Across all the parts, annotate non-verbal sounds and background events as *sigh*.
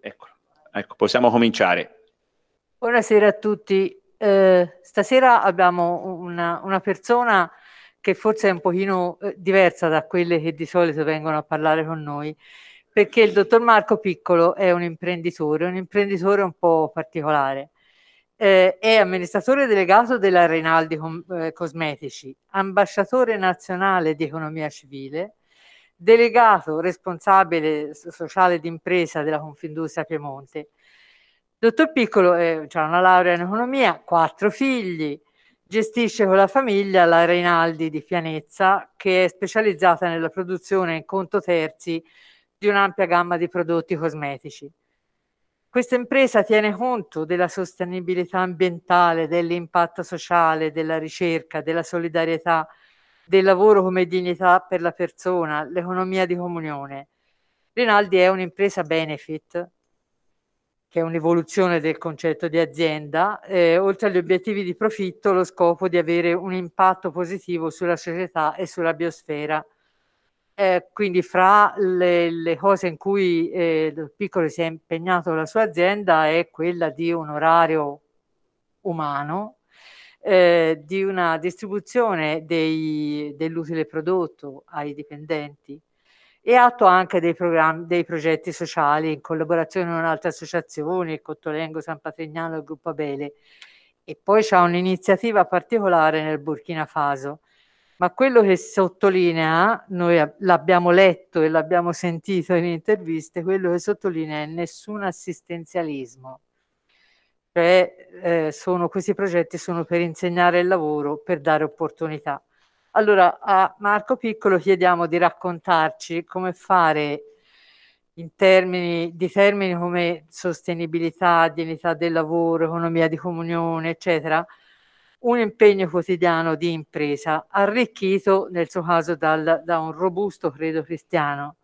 Eccolo. Ecco, possiamo cominciare. Buonasera a tutti. Eh, stasera abbiamo una, una, persona che forse è un pochino eh, diversa da quelle che di solito vengono a parlare con noi, perché il dottor Marco Piccolo è un imprenditore, un imprenditore un po' particolare. Eh, è amministratore delegato della Rinaldi Com- eh, Cosmetici, ambasciatore nazionale di economia civile, delegato responsabile sociale d'impresa della Confindustria Piemonte. Dottor Piccolo eh, ha una laurea in economia, quattro figli, gestisce con la famiglia la Reinaldi di Pianezza, che è specializzata nella produzione in conto terzi di un'ampia gamma di prodotti cosmetici. Questa impresa tiene conto della sostenibilità ambientale, dell'impatto sociale, della ricerca, della solidarietà, del lavoro come dignità per la persona, l'economia di comunione. Rinaldi è un'impresa benefit, che è un'evoluzione del concetto di azienda, eh, oltre agli obiettivi di profitto, lo scopo di avere un impatto positivo sulla società e sulla biosfera. Eh, quindi fra le, le, cose in cui eh, piccolo si è impegnato la sua azienda è quella di un orario umano, eh, di una distribuzione dei, dell'utile prodotto ai dipendenti e atto anche dei, dei progetti sociali in collaborazione con altre associazioni, il Cottolengo, San Patrignano e il Gruppo Abele. E poi c'è un'iniziativa particolare nel Burkina Faso, ma quello che sottolinea, noi l'abbiamo letto e l'abbiamo sentito in interviste, quello che sottolinea è nessun assistenzialismo cioè eh, sono, questi progetti sono per insegnare il lavoro, per dare opportunità. Allora a Marco Piccolo chiediamo di raccontarci come fare in termini, di termini come sostenibilità, dignità del lavoro, economia di comunione, eccetera, un impegno quotidiano di impresa, arricchito nel suo caso dal, da un robusto credo cristiano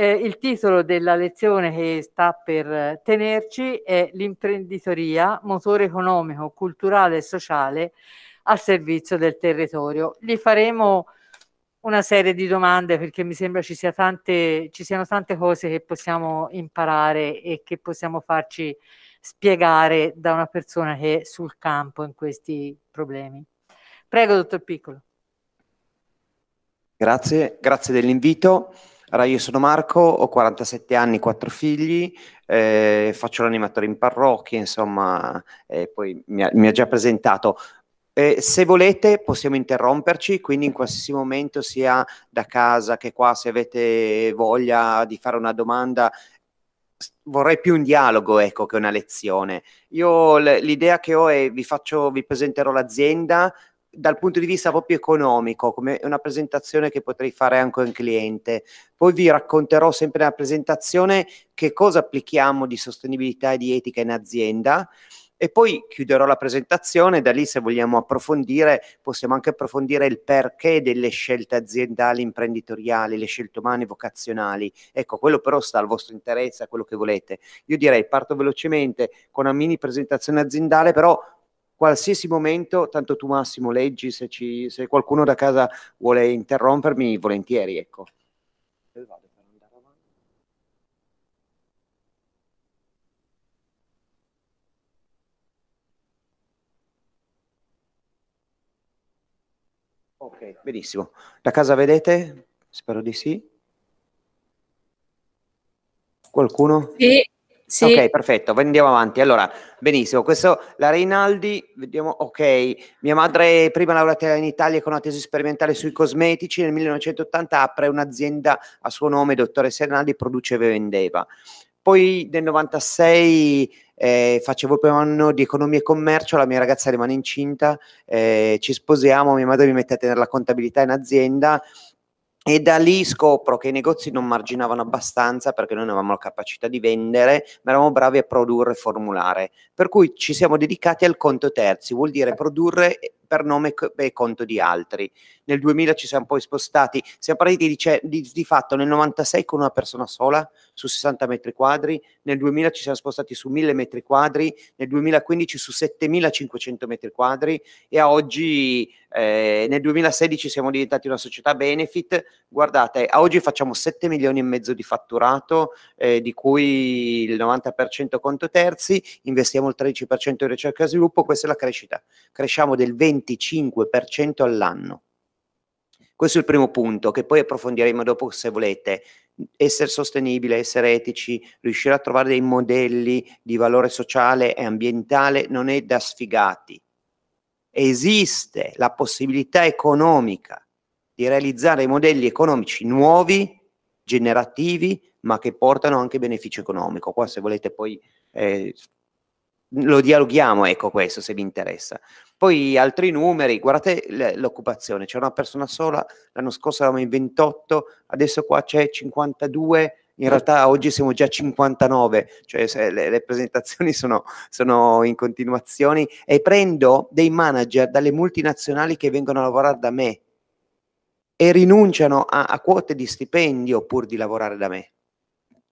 eh, il titolo della lezione che sta per tenerci è L'imprenditoria, motore economico, culturale e sociale al servizio del territorio. Gli faremo una serie di domande perché mi sembra ci, sia tante, ci siano tante cose che possiamo imparare e che possiamo farci spiegare da una persona che è sul campo in questi problemi. Prego, dottor Piccolo. Grazie, grazie dell'invito. Allora, io sono Marco, ho 47 anni, quattro figli, eh, faccio l'animatore in parrocchia, insomma, eh, poi mi ha, mi ha, già presentato. Eh, se volete possiamo interromperci, quindi in qualsiasi momento, sia da casa che qua, se avete voglia di fare una domanda, vorrei più un dialogo ecco, che una lezione. Io l'idea che ho è vi, faccio, vi presenterò l'azienda, dal punto di vista proprio economico, come una presentazione che potrei fare anche un cliente. Poi vi racconterò sempre nella presentazione che cosa applichiamo di sostenibilità e di etica in azienda e poi chiuderò la presentazione, da lì se vogliamo approfondire possiamo anche approfondire il perché delle scelte aziendali, imprenditoriali, le scelte umane, vocazionali. Ecco, quello però sta al vostro interesse, a quello che volete. Io direi parto velocemente con una mini presentazione aziendale, però qualsiasi momento, tanto tu Massimo leggi, se, ci, se qualcuno da casa vuole interrompermi, volentieri, ecco. Ok, benissimo. Da casa vedete? Spero di sì. Qualcuno? Sì. Sì. Ok, perfetto, andiamo avanti. Allora, benissimo, questo la Rinaldi, vediamo, ok, mia madre prima laureata in Italia con una tesi sperimentale sui cosmetici, nel 1980 apre un'azienda a suo nome, dottoressa Rinaldi, produce e vendeva. Poi nel 96 eh, facevo il primo anno di economia e commercio, la mia ragazza rimane incinta, eh, ci sposiamo, mia madre mi mette a tenere la contabilità in azienda, e da lì scopro che i negozi non marginavano abbastanza perché noi non avevamo la capacità di vendere, ma eravamo bravi a produrre e formulare. Per cui ci siamo dedicati al conto terzi, vuol dire produrre per nome e conto di altri. Nel 2000 ci siamo poi spostati, siamo partiti di, di, di, fatto nel 96 con una persona sola su 60 metri quadri, nel 2000 ci siamo spostati su 1000 metri quadri, nel 2015 su 7500 metri quadri. E a oggi eh, nel 2016 siamo diventati una società benefit, guardate, a oggi facciamo 7 milioni e mezzo di fatturato, eh, di cui il 90% conto terzi, investiamo il 13% in ricerca e sviluppo, questa è la crescita, cresciamo del 25% all'anno. Questo è il primo punto, che poi approfondiremo dopo se volete. Essere sostenibile, essere etici, riuscire a trovare dei modelli di valore sociale e ambientale non è da sfigati esiste la possibilità economica di realizzare modelli economici nuovi, generativi, ma che portano anche beneficio economico. Qua se volete poi eh, lo dialoghiamo, ecco questo se vi interessa. Poi altri numeri, guardate l'occupazione, c'è una persona sola, l'anno scorso eravamo in 28, adesso qua c'è 52, in realtà oggi siamo già a 59, cioè le, le presentazioni sono, sono, in continuazione e prendo dei manager dalle multinazionali che vengono a lavorare da me e rinunciano a, a quote di stipendio pur di lavorare da me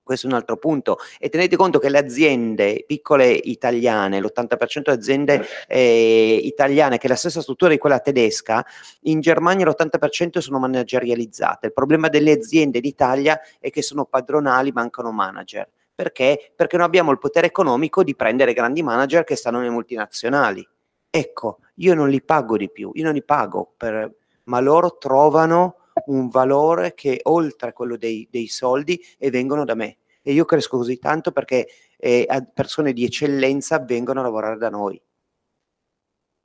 questo è un altro punto. E tenete conto che le aziende piccole italiane, l'80% di aziende eh, italiane, che è la stessa struttura di quella tedesca, in Germania l'80% sono managerializzate. Il problema delle aziende d'Italia è che sono padronali, mancano manager. Perché? Perché non abbiamo il potere economico di prendere grandi manager che stanno nelle multinazionali. Ecco, io non li pago di più, io non li pago, per, ma loro trovano un valore che oltre a quello dei, dei soldi e vengono da me. E io cresco così tanto perché eh, persone di eccellenza vengono a lavorare da noi.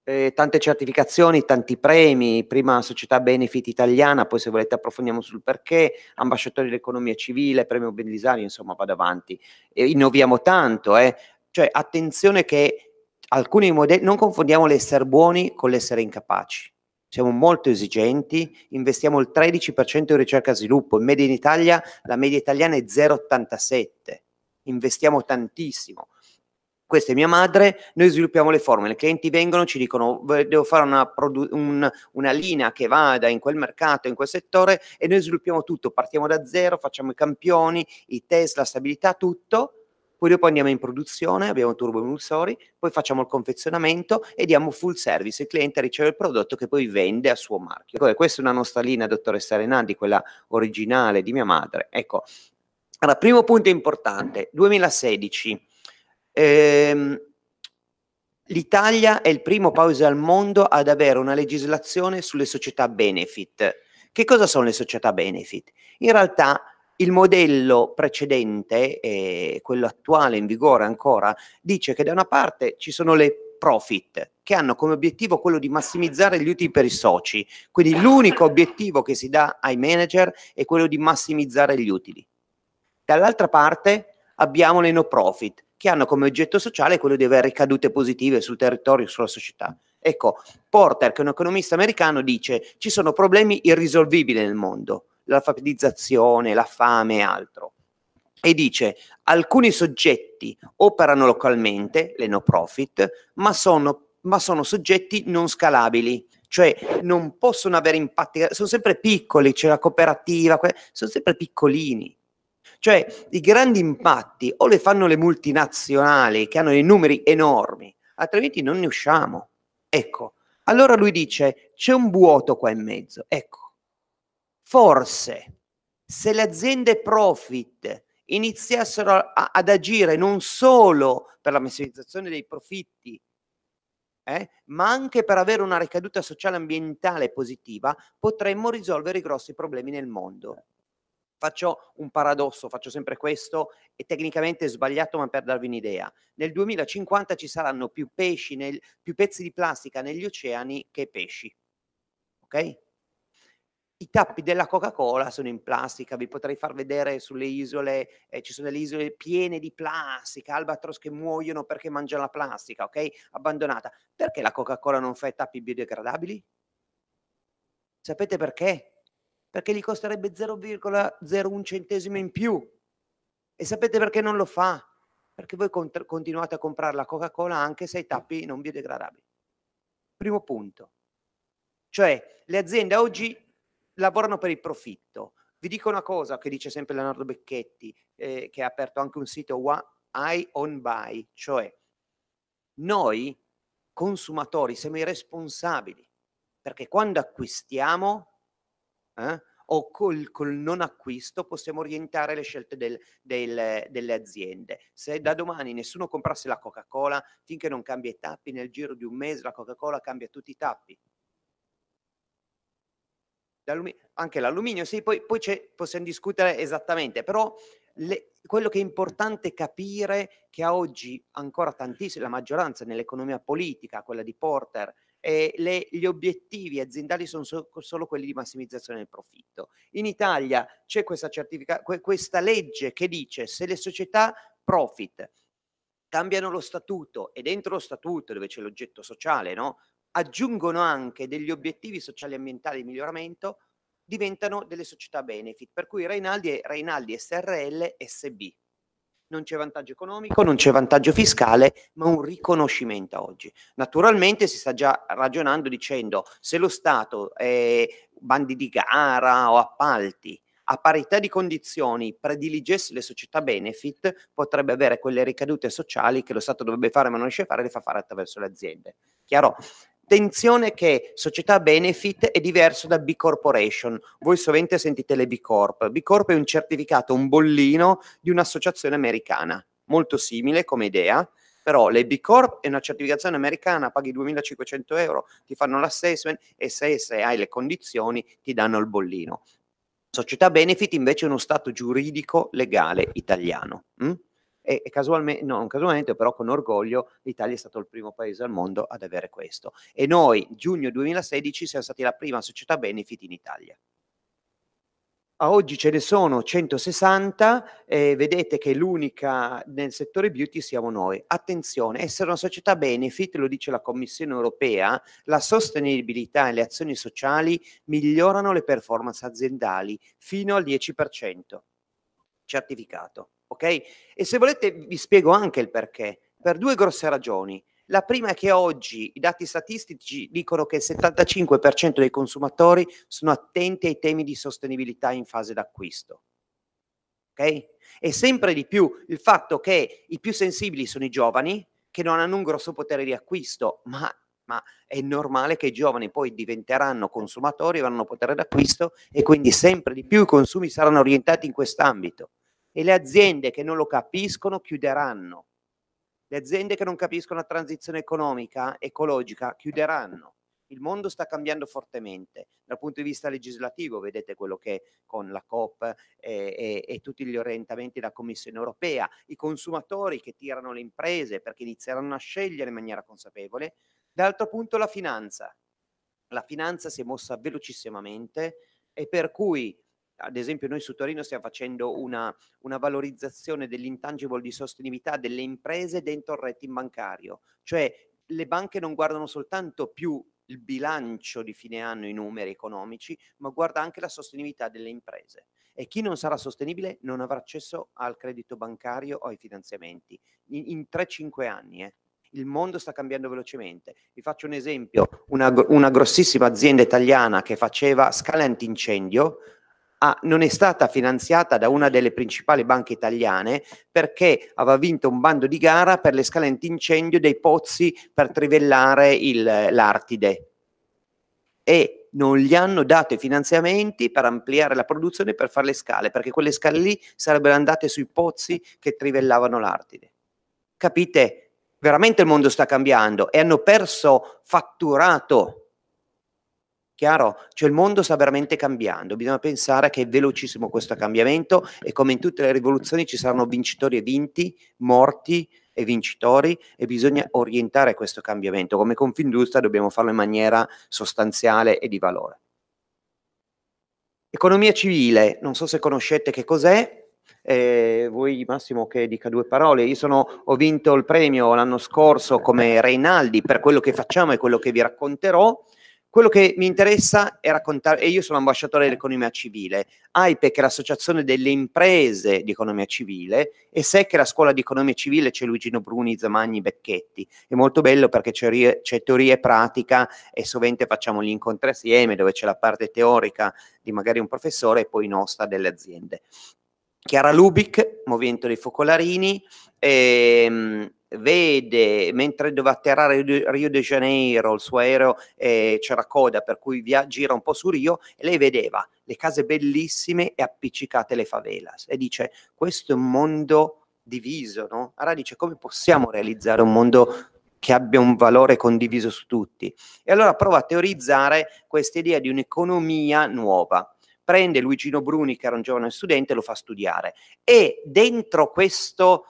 Eh, tante certificazioni, tanti premi, prima società benefit italiana, poi se volete approfondiamo sul perché, ambasciatori dell'economia civile, premio Belisario, insomma vado avanti. E innoviamo tanto, eh. cioè attenzione che alcuni modelli, non confondiamo l'essere buoni con l'essere incapaci siamo molto esigenti, investiamo il 13% in ricerca e sviluppo, in media in Italia la media italiana è 0,87, investiamo tantissimo. Questa è mia madre, noi sviluppiamo le formule, i clienti vengono, ci dicono devo fare una, un, una linea che vada in quel mercato, in quel settore e noi sviluppiamo tutto, partiamo da zero, facciamo i campioni, i test, la stabilità, tutto poi dopo andiamo in produzione, abbiamo turboemulsori, poi facciamo il confezionamento e diamo full service, il cliente riceve il prodotto che poi vende a suo marchio. Ecco, questa è una nostra linea, dottoressa Renaldi, quella originale di mia madre. Ecco, allora, primo punto importante, 2016. Ehm, L'Italia è il primo paese al mondo ad avere una legislazione sulle società benefit. Che cosa sono le società benefit? In realtà il modello precedente, eh, quello attuale in vigore ancora, dice che da una parte ci sono le profit che hanno come obiettivo quello di massimizzare gli utili per i soci. Quindi l'unico obiettivo che si dà ai manager è quello di massimizzare gli utili. Dall'altra parte abbiamo le no profit che hanno come oggetto sociale quello di avere ricadute positive sul territorio e sulla società. Ecco, Porter, che è un economista americano, dice ci sono problemi irrisolvibili nel mondo l'alfabetizzazione, la fame e altro. E dice, alcuni soggetti operano localmente, le no profit, ma sono, ma sono soggetti non scalabili, cioè non possono avere impatti, sono sempre piccoli, c'è la cooperativa, sono sempre piccolini. Cioè i grandi impatti o le fanno le multinazionali che hanno dei numeri enormi, altrimenti non ne usciamo. Ecco, allora lui dice c'è un vuoto qua in mezzo. Ecco, Forse se le aziende profit iniziassero a, ad agire non solo per la massimizzazione dei profitti, eh, ma anche per avere una ricaduta sociale ambientale positiva, potremmo risolvere i grossi problemi nel mondo. Faccio un paradosso, faccio sempre questo, e tecnicamente è sbagliato, ma per darvi un'idea. Nel 2050 ci saranno più pesci, nel, più pezzi di plastica negli oceani che pesci. Ok? I tappi della Coca-Cola sono in plastica, vi potrei far vedere sulle isole, eh, ci sono delle isole piene di plastica, albatros che muoiono perché mangiano la plastica, ok? Abbandonata. Perché la Coca-Cola non fa i tappi biodegradabili? Sapete perché? Perché gli costerebbe 0,01 centesimo in più. E sapete perché non lo fa? Perché voi cont- continuate a comprare la Coca-Cola anche se i tappi non biodegradabili. Primo punto. Cioè, le aziende oggi lavorano per il profitto. Vi dico una cosa che dice sempre Leonardo Becchetti, eh, che ha aperto anche un sito I on Buy, cioè noi consumatori siamo i responsabili, perché quando acquistiamo eh, o col, col, non acquisto possiamo orientare le scelte del, del, delle aziende. Se da domani nessuno comprasse la Coca-Cola, finché non cambia i tappi, nel giro di un mese la Coca-Cola cambia tutti i tappi. Anche l'alluminio, sì, poi, poi possiamo discutere esattamente, però le, quello che è importante capire che a oggi ancora tantissimo, la maggioranza nell'economia politica, quella di Porter, eh, le, gli obiettivi aziendali sono so, solo quelli di massimizzazione del profitto. In Italia c'è questa, que, questa legge che dice se le società profit cambiano lo statuto e dentro lo statuto dove c'è l'oggetto sociale, no, aggiungono anche degli obiettivi sociali e ambientali di miglioramento, diventano delle società benefit, per cui Reinaldi è Reinaldi SRL SB non c'è vantaggio economico, non c'è vantaggio fiscale, ma un riconoscimento oggi. Naturalmente si sta già ragionando dicendo se lo Stato, eh, bandi di gara o appalti, a parità di condizioni prediligesse le società benefit, potrebbe avere quelle ricadute sociali che lo Stato dovrebbe fare ma non riesce a fare, le fa fare attraverso le aziende. Chiaro? Attenzione che società benefit è diverso da B Corporation. Voi sovente sentite le B Corp. B Corp è un certificato, un bollino di un'associazione americana, molto simile come idea, però le B Corp è una certificazione americana, paghi 2500 euro, ti fanno l'assessment e se, se hai le condizioni ti danno il bollino. Società benefit invece è uno stato giuridico legale italiano. Hm? E, casualmente, no, non casualmente, però con orgoglio l'Italia è stato il primo paese al mondo ad avere questo. E noi, giugno 2016, siamo stati la prima società benefit in Italia. A oggi ce ne sono 160 e vedete che l'unica nel settore beauty siamo noi. Attenzione, essere una società benefit, lo dice la Commissione europea, la sostenibilità e le azioni sociali migliorano le performance aziendali fino al 10%. Certificato ok? E se volete vi spiego anche il perché, per due grosse ragioni. La prima è che oggi i dati statistici dicono che il 75% dei consumatori sono attenti ai temi di sostenibilità in fase d'acquisto. Ok? E sempre di più il fatto che i più sensibili sono i giovani, che non hanno un grosso potere di acquisto, ma, ma è normale che i giovani poi diventeranno consumatori, avranno potere d'acquisto e quindi sempre di più i consumi saranno orientati in quest'ambito e le aziende che non lo capiscono chiuderanno. Le aziende che non capiscono la transizione economica, ecologica, chiuderanno. Il mondo sta cambiando fortemente dal punto di vista legislativo, vedete quello che con la COP e, e, e tutti gli orientamenti della Commissione europea, i consumatori che tirano le imprese perché inizieranno a scegliere in maniera consapevole. Dall'altro punto la finanza. La finanza si è mossa velocissimamente e per cui ad esempio noi su Torino stiamo facendo una, una valorizzazione dell'intangible di sostenibilità delle imprese dentro il rating bancario, cioè le banche non guardano soltanto più il bilancio di fine anno, i numeri economici, ma guarda anche la sostenibilità delle imprese. E chi non sarà sostenibile non avrà accesso al credito bancario o ai finanziamenti in, in 3-5 anni. Eh. Il mondo sta cambiando velocemente. Vi faccio un esempio, una, una grossissima azienda italiana che faceva scale antincendio ha, non è stata finanziata da una delle principali banche italiane perché aveva vinto un bando di gara per le scale antincendio dei pozzi per trivellare l'Artide e non gli hanno dato i finanziamenti per ampliare la produzione per fare le scale, perché quelle scale lì sarebbero andate sui pozzi che trivellavano l'Artide. Capite? Veramente il mondo sta cambiando e hanno perso fatturato Chiaro? Cioè il mondo sta veramente cambiando, bisogna pensare che è velocissimo questo cambiamento e come in tutte le rivoluzioni ci saranno vincitori e vinti, morti e vincitori e bisogna orientare questo cambiamento. Come Confindustria dobbiamo farlo in maniera sostanziale e di valore. Economia civile, non so se conoscete che cos'è, eh, vuoi Massimo che dica due parole? Io sono, ho vinto il premio l'anno scorso come Reinaldi per quello che facciamo e quello che vi racconterò quello che mi interessa è raccontare, e io sono ambasciatore dell'economia civile, AIPEC è l'associazione delle imprese di economia civile e SEC è la scuola di economia civile, c'è Luigino Bruni, Zamagni, Becchetti. È molto bello perché c'è, c'è teoria e pratica e sovente facciamo gli incontri assieme dove c'è la parte teorica di magari un professore e poi nostra delle aziende. Chiara Lubic, Movimento dei Focolarini, ehm, vede mentre doveva atterrare Rio de Janeiro, il suo aereo eh, c'era coda per cui via, gira un po' su Rio e lei vedeva le case bellissime e appiccicate le favelas e dice questo è un mondo diviso, no? Allora dice come possiamo realizzare un mondo che abbia un valore condiviso su tutti? E allora prova a teorizzare questa idea di un'economia nuova prende Luigino Bruni, che era un giovane studente, lo fa studiare. E dentro questo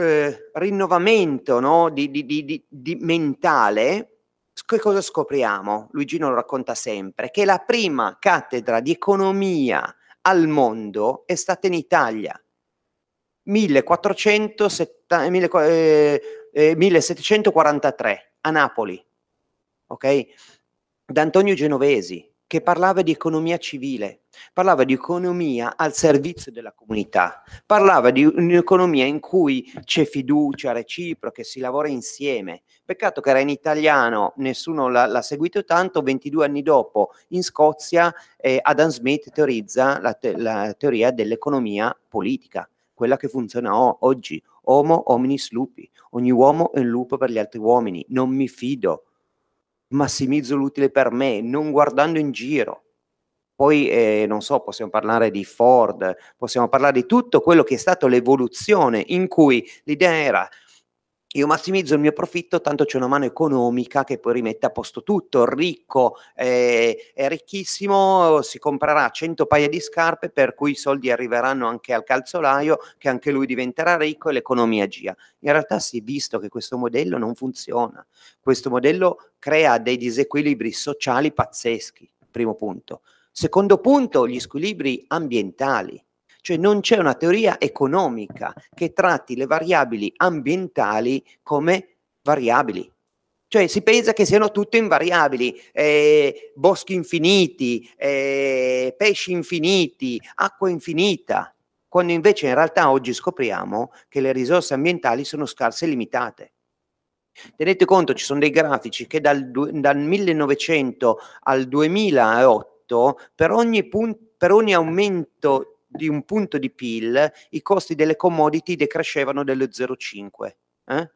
eh, rinnovamento no? di, di, di, di, mentale, che cosa scopriamo? Luigino lo racconta sempre, che la prima cattedra di economia al mondo è stata in Italia. 1470, eh, eh, 1743 a Napoli, ok? Da Antonio Genovesi, che parlava di economia civile, parlava di economia al servizio della comunità, parlava di un'economia in cui c'è fiducia reciproca, si lavora insieme. Peccato che era in italiano, nessuno l'ha, l'ha seguito tanto, 22 anni dopo in Scozia eh, Adam Smith teorizza la, te- la teoria dell'economia politica, quella che funziona o- oggi. Homo hominis lupi, ogni uomo è un lupo per gli altri uomini, non mi fido, massimizzo l'utile per me, non guardando in giro. Poi, eh, non so, possiamo parlare di Ford, possiamo parlare di tutto quello che è stato l'evoluzione in cui l'idea era io massimizzo il mio profitto, tanto c'è una mano economica che poi rimette a posto tutto. Il ricco eh, è ricchissimo, si comprerà 100 paia di scarpe, per cui i soldi arriveranno anche al calzolaio, che anche lui diventerà ricco e l'economia gira. In realtà si è visto che questo modello non funziona. Questo modello crea dei disequilibri sociali pazzeschi, primo punto. Secondo punto, gli squilibri ambientali cioè non c'è una teoria economica che tratti le variabili ambientali come variabili. Cioè si pensa che siano tutte invariabili, eh, boschi infiniti, eh, pesci infiniti, acqua infinita, quando invece in realtà oggi scopriamo che le risorse ambientali sono scarse e limitate. Tenete conto, ci sono dei grafici che dal, dal 1900 al 2008 per ogni, punto, per ogni aumento di un punto di PIL i costi delle commodity decrescevano dello 0,5. Eh?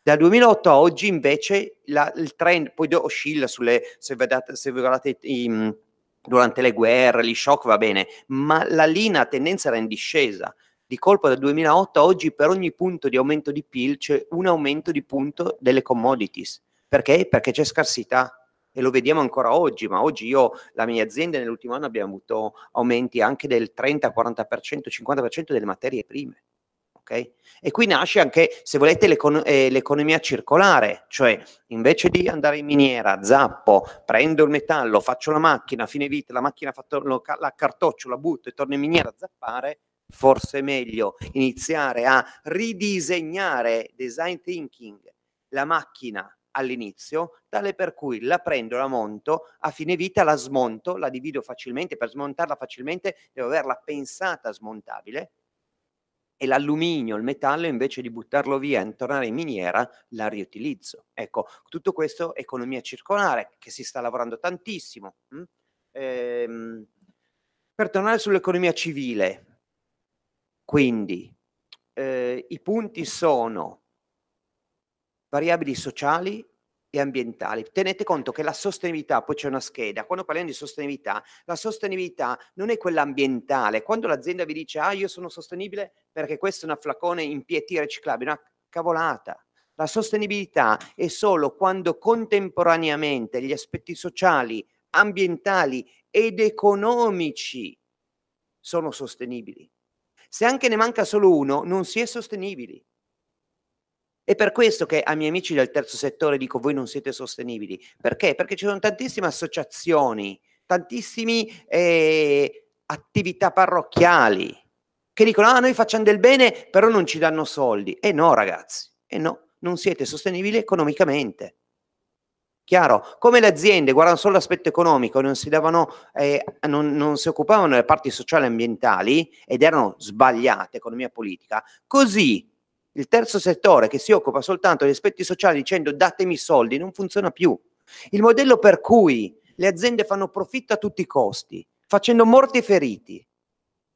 Dal 2008 a oggi invece la, il trend poi oscilla sulle, se vedete, se guardate i, durante le guerre, gli shock va bene, ma la linea tendenza era in discesa. Di colpo dal 2008 a oggi per ogni punto di aumento di PIL c'è un aumento di punto delle commodities. Perché? Perché c'è scarsità e lo vediamo ancora oggi, ma oggi io, la mia azienda nell'ultimo anno abbiamo avuto aumenti anche del 30, 40%, 50% delle materie prime. Okay? E qui nasce anche, se volete, l'econ- eh, l'economia circolare, cioè invece di andare in miniera, zappo, prendo il metallo, faccio la macchina, fine vita, la macchina fatto, lo, la cartoccio, la butto e torno in miniera a zappare, forse è meglio iniziare a ridisegnare design thinking la macchina all'inizio, tale per cui la prendo, la monto, a fine vita la smonto, la divido facilmente, per smontarla facilmente devo averla pensata smontabile e l'alluminio, il metallo, invece di buttarlo via e tornare in miniera, la riutilizzo. Ecco, tutto questo economia circolare, che si sta lavorando tantissimo. Hm? Ehm, per tornare sull'economia civile, quindi eh, i punti sono variabili sociali e ambientali. Tenete conto che la sostenibilità, poi c'è una scheda, quando parliamo di sostenibilità, la sostenibilità non è quella ambientale. Quando l'azienda vi dice, ah, io sono sostenibile perché questo è una flacone in PET riciclabile, una cavolata. La sostenibilità è solo quando contemporaneamente gli aspetti sociali, ambientali ed economici sono sostenibili. Se anche ne manca solo uno, non si è sostenibili. È per questo che ai miei amici del terzo settore dico voi non siete sostenibili. Perché? Perché ci sono tantissime associazioni, tantissime eh, attività parrocchiali che dicono ah noi facciamo del bene però non ci danno soldi. E no ragazzi, e no, non siete sostenibili economicamente. Chiaro? Come le aziende guardano solo l'aspetto economico, non eh, non, non si occupavano delle parti sociali e ambientali ed erano sbagliate, economia politica, così il terzo settore che si occupa soltanto degli aspetti sociali dicendo datemi soldi non funziona più. Il modello per cui le aziende fanno profitto a tutti i costi, facendo morti e feriti.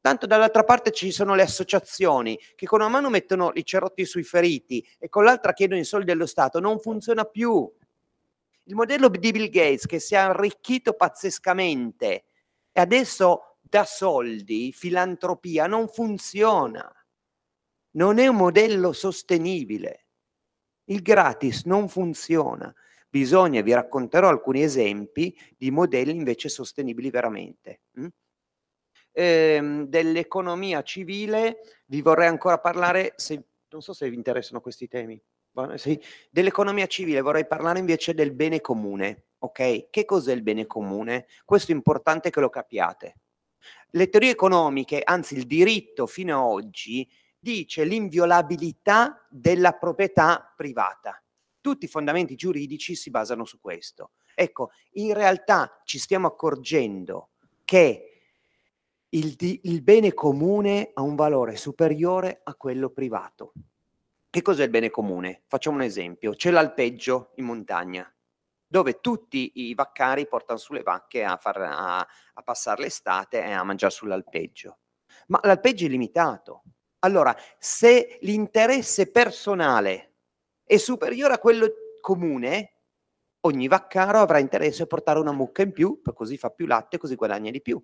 Tanto dall'altra parte ci sono le associazioni che con una mano mettono i cerotti sui feriti e con l'altra chiedono i soldi dello Stato. Non funziona più. Il modello di Bill Gates che si è arricchito pazzescamente e adesso dà soldi, filantropia, non funziona. Non è un modello sostenibile. Il gratis non funziona. Bisogna, vi racconterò alcuni esempi di modelli invece sostenibili veramente. Mm? Ehm, dell'economia civile vi vorrei ancora parlare, se, non so se vi interessano questi temi. Sì. Dell'economia civile vorrei parlare invece del bene comune. Ok? Che cos'è il bene comune? Questo è importante che lo capiate. Le teorie economiche, anzi il diritto fino ad oggi, dice l'inviolabilità della proprietà privata. Tutti i fondamenti giuridici si basano su questo. Ecco, in realtà ci stiamo accorgendo che il, il bene comune ha un valore superiore a quello privato. Che cos'è il bene comune? Facciamo un esempio. C'è l'alpeggio in montagna, dove tutti i vaccari portano sulle vacche a, far, a, a passare l'estate e a mangiare sull'alpeggio. Ma l'alpeggio è limitato. Allora, se l'interesse personale è superiore a quello comune, ogni vaccaro avrà interesse a portare una mucca in più, così fa più latte, così guadagna di più.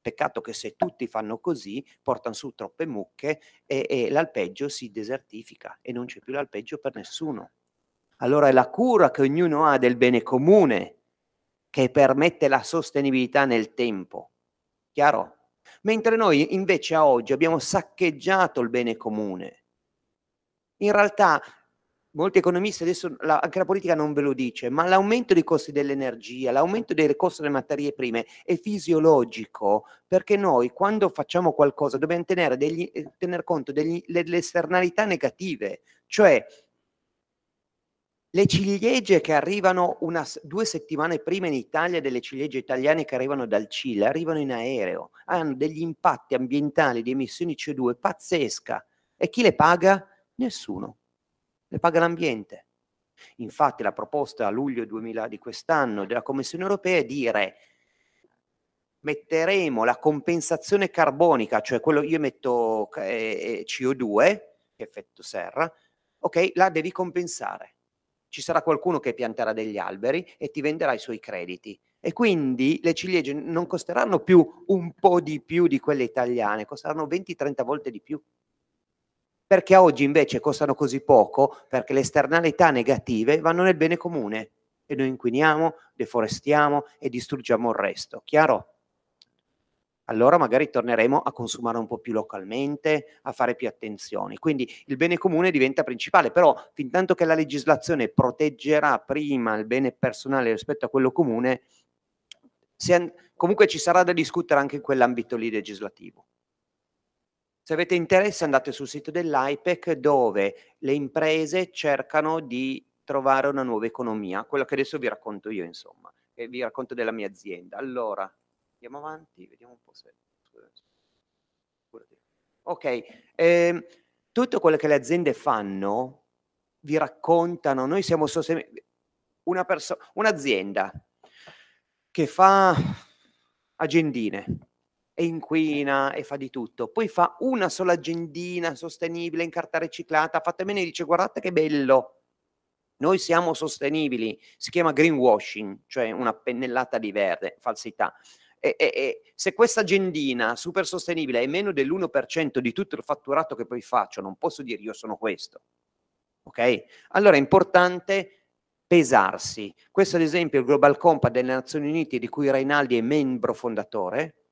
Peccato che se tutti fanno così, portano su troppe mucche e, e l'alpeggio si desertifica e non c'è più l'alpeggio per nessuno. Allora è la cura che ognuno ha del bene comune che permette la sostenibilità nel tempo. Chiaro? Mentre noi invece a oggi abbiamo saccheggiato il bene comune. In realtà molti economisti adesso, la, anche la politica non ve lo dice, ma l'aumento dei costi dell'energia, l'aumento dei costi delle materie prime è fisiologico perché noi quando facciamo qualcosa dobbiamo tenere, degli, eh, tener conto delle esternalità negative, cioè le ciliegie che arrivano una, due settimane prima in Italia delle ciliegie italiane che arrivano dal Cile, arrivano in aereo, hanno degli impatti ambientali di emissioni CO2 pazzesca. E chi le paga? Nessuno le paga l'ambiente. Infatti la proposta a luglio 2000 di quest'anno della Commissione europea è dire metteremo la compensazione carbonica, cioè quello io metto eh, CO2, effetto serra, ok, la devi compensare. Ci sarà qualcuno che pianterà degli alberi e ti venderà i suoi crediti. E quindi le ciliegie non costeranno più un po' di più di quelle italiane, costeranno 20-30 volte di più perché oggi invece costano così poco perché le esternalità negative vanno nel bene comune e noi inquiniamo, deforestiamo e distruggiamo il resto. Chiaro? Allora magari torneremo a consumare un po' più localmente, a fare più attenzioni. Quindi il bene comune diventa principale, però fin tanto che la legislazione proteggerà prima il bene personale rispetto a quello comune, comunque ci sarà da discutere anche in quell'ambito lì legislativo. Se avete interesse andate sul sito dell'IPEC dove le imprese cercano di trovare una nuova economia, quello che adesso vi racconto io insomma, e vi racconto della mia azienda. Allora, andiamo avanti, vediamo un po' se... Ok, eh, tutto quello che le aziende fanno vi raccontano, noi siamo sostenibili, una perso- un'azienda che fa agendine, e inquina e fa di tutto. Poi fa una sola agendina sostenibile in carta riciclata, fatta bene e dice guardate che bello, noi siamo sostenibili, si chiama greenwashing, cioè una pennellata di verde, falsità. E, e, e se questa agendina super sostenibile è meno dell'1% di tutto il fatturato che poi faccio, non posso dire io sono questo. Ok? Allora è importante pesarsi. Questo ad esempio è il Global Compact delle Nazioni Unite di cui Reinaldi è membro fondatore,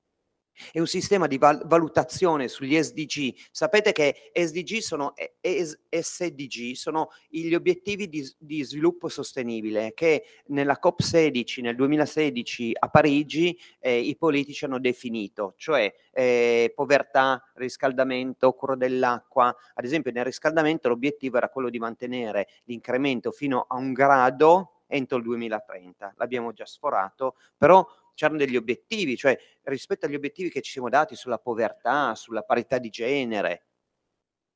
è un sistema di val- valutazione sugli SDG. Sapete che SDG sono, es- SDG sono gli obiettivi di, di, sviluppo sostenibile che nella COP16 nel 2016 a Parigi eh, i politici hanno definito, cioè eh, povertà, riscaldamento, cura dell'acqua. Ad esempio nel riscaldamento l'obiettivo era quello di mantenere l'incremento fino a un grado entro il 2030. L'abbiamo già sforato, però c'erano degli obiettivi, cioè rispetto agli obiettivi che ci siamo dati sulla povertà, sulla parità di genere.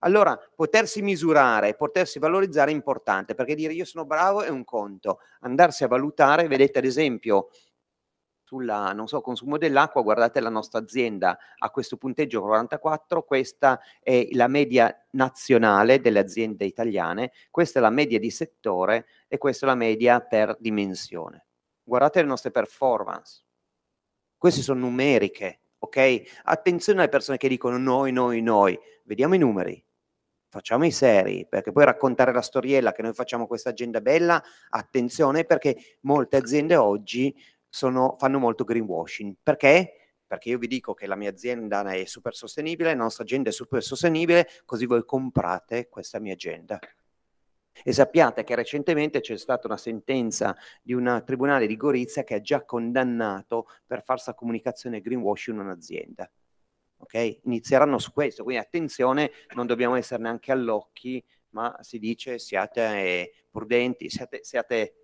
Allora, potersi misurare, potersi valorizzare è importante, perché dire io sono bravo è un conto. Andarsi a valutare, vedete ad esempio sulla, so, consumo dell'acqua, guardate la nostra azienda a questo punteggio 44, questa è la media nazionale delle aziende italiane, questa è la media di settore e questa è la media per dimensione. Guardate le nostre performance. Queste sono numeriche, ok? Attenzione alle persone che dicono noi, noi, noi. Vediamo i numeri facciamo i seri, perché poi raccontare la storiella che noi facciamo questa agenda bella, attenzione perché molte aziende oggi sono, fanno molto greenwashing. Perché? Perché io vi dico che la mia azienda è super sostenibile, la nostra agenda è super sostenibile, così voi comprate questa mia agenda. E sappiate che recentemente c'è stata una sentenza di un tribunale di Gorizia che ha già condannato per falsa comunicazione greenwashing un'azienda. Ok? Inizieranno su questo, quindi attenzione, non dobbiamo essere neanche all'occhi, ma si dice siate prudenti, siate, siate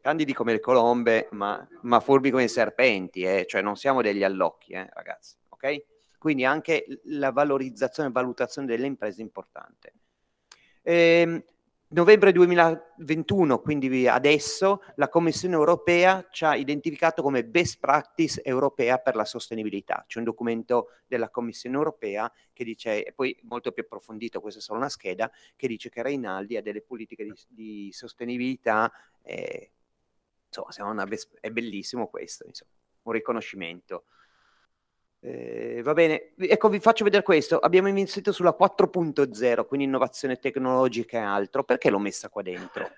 candidi come le colombe, ma, ma furbi come i serpenti, eh? cioè non siamo degli allocchi, eh, ragazzi, ok? Quindi anche la valorizzazione e valutazione delle imprese è importante. Ehm, novembre 2021, quindi adesso, la Commissione europea ci ha identificato come best practice europea per la sostenibilità. C'è un documento della Commissione europea che dice, e poi molto più approfondito, questa è solo una scheda, che dice che Reinaldi ha delle politiche di, di sostenibilità eh, insomma, è bellissimo questo, insomma, un riconoscimento. Eh, va bene, ecco vi faccio vedere questo, abbiamo iniziato sulla 4.0, quindi innovazione tecnologica e altro, perché l'ho messa qua dentro?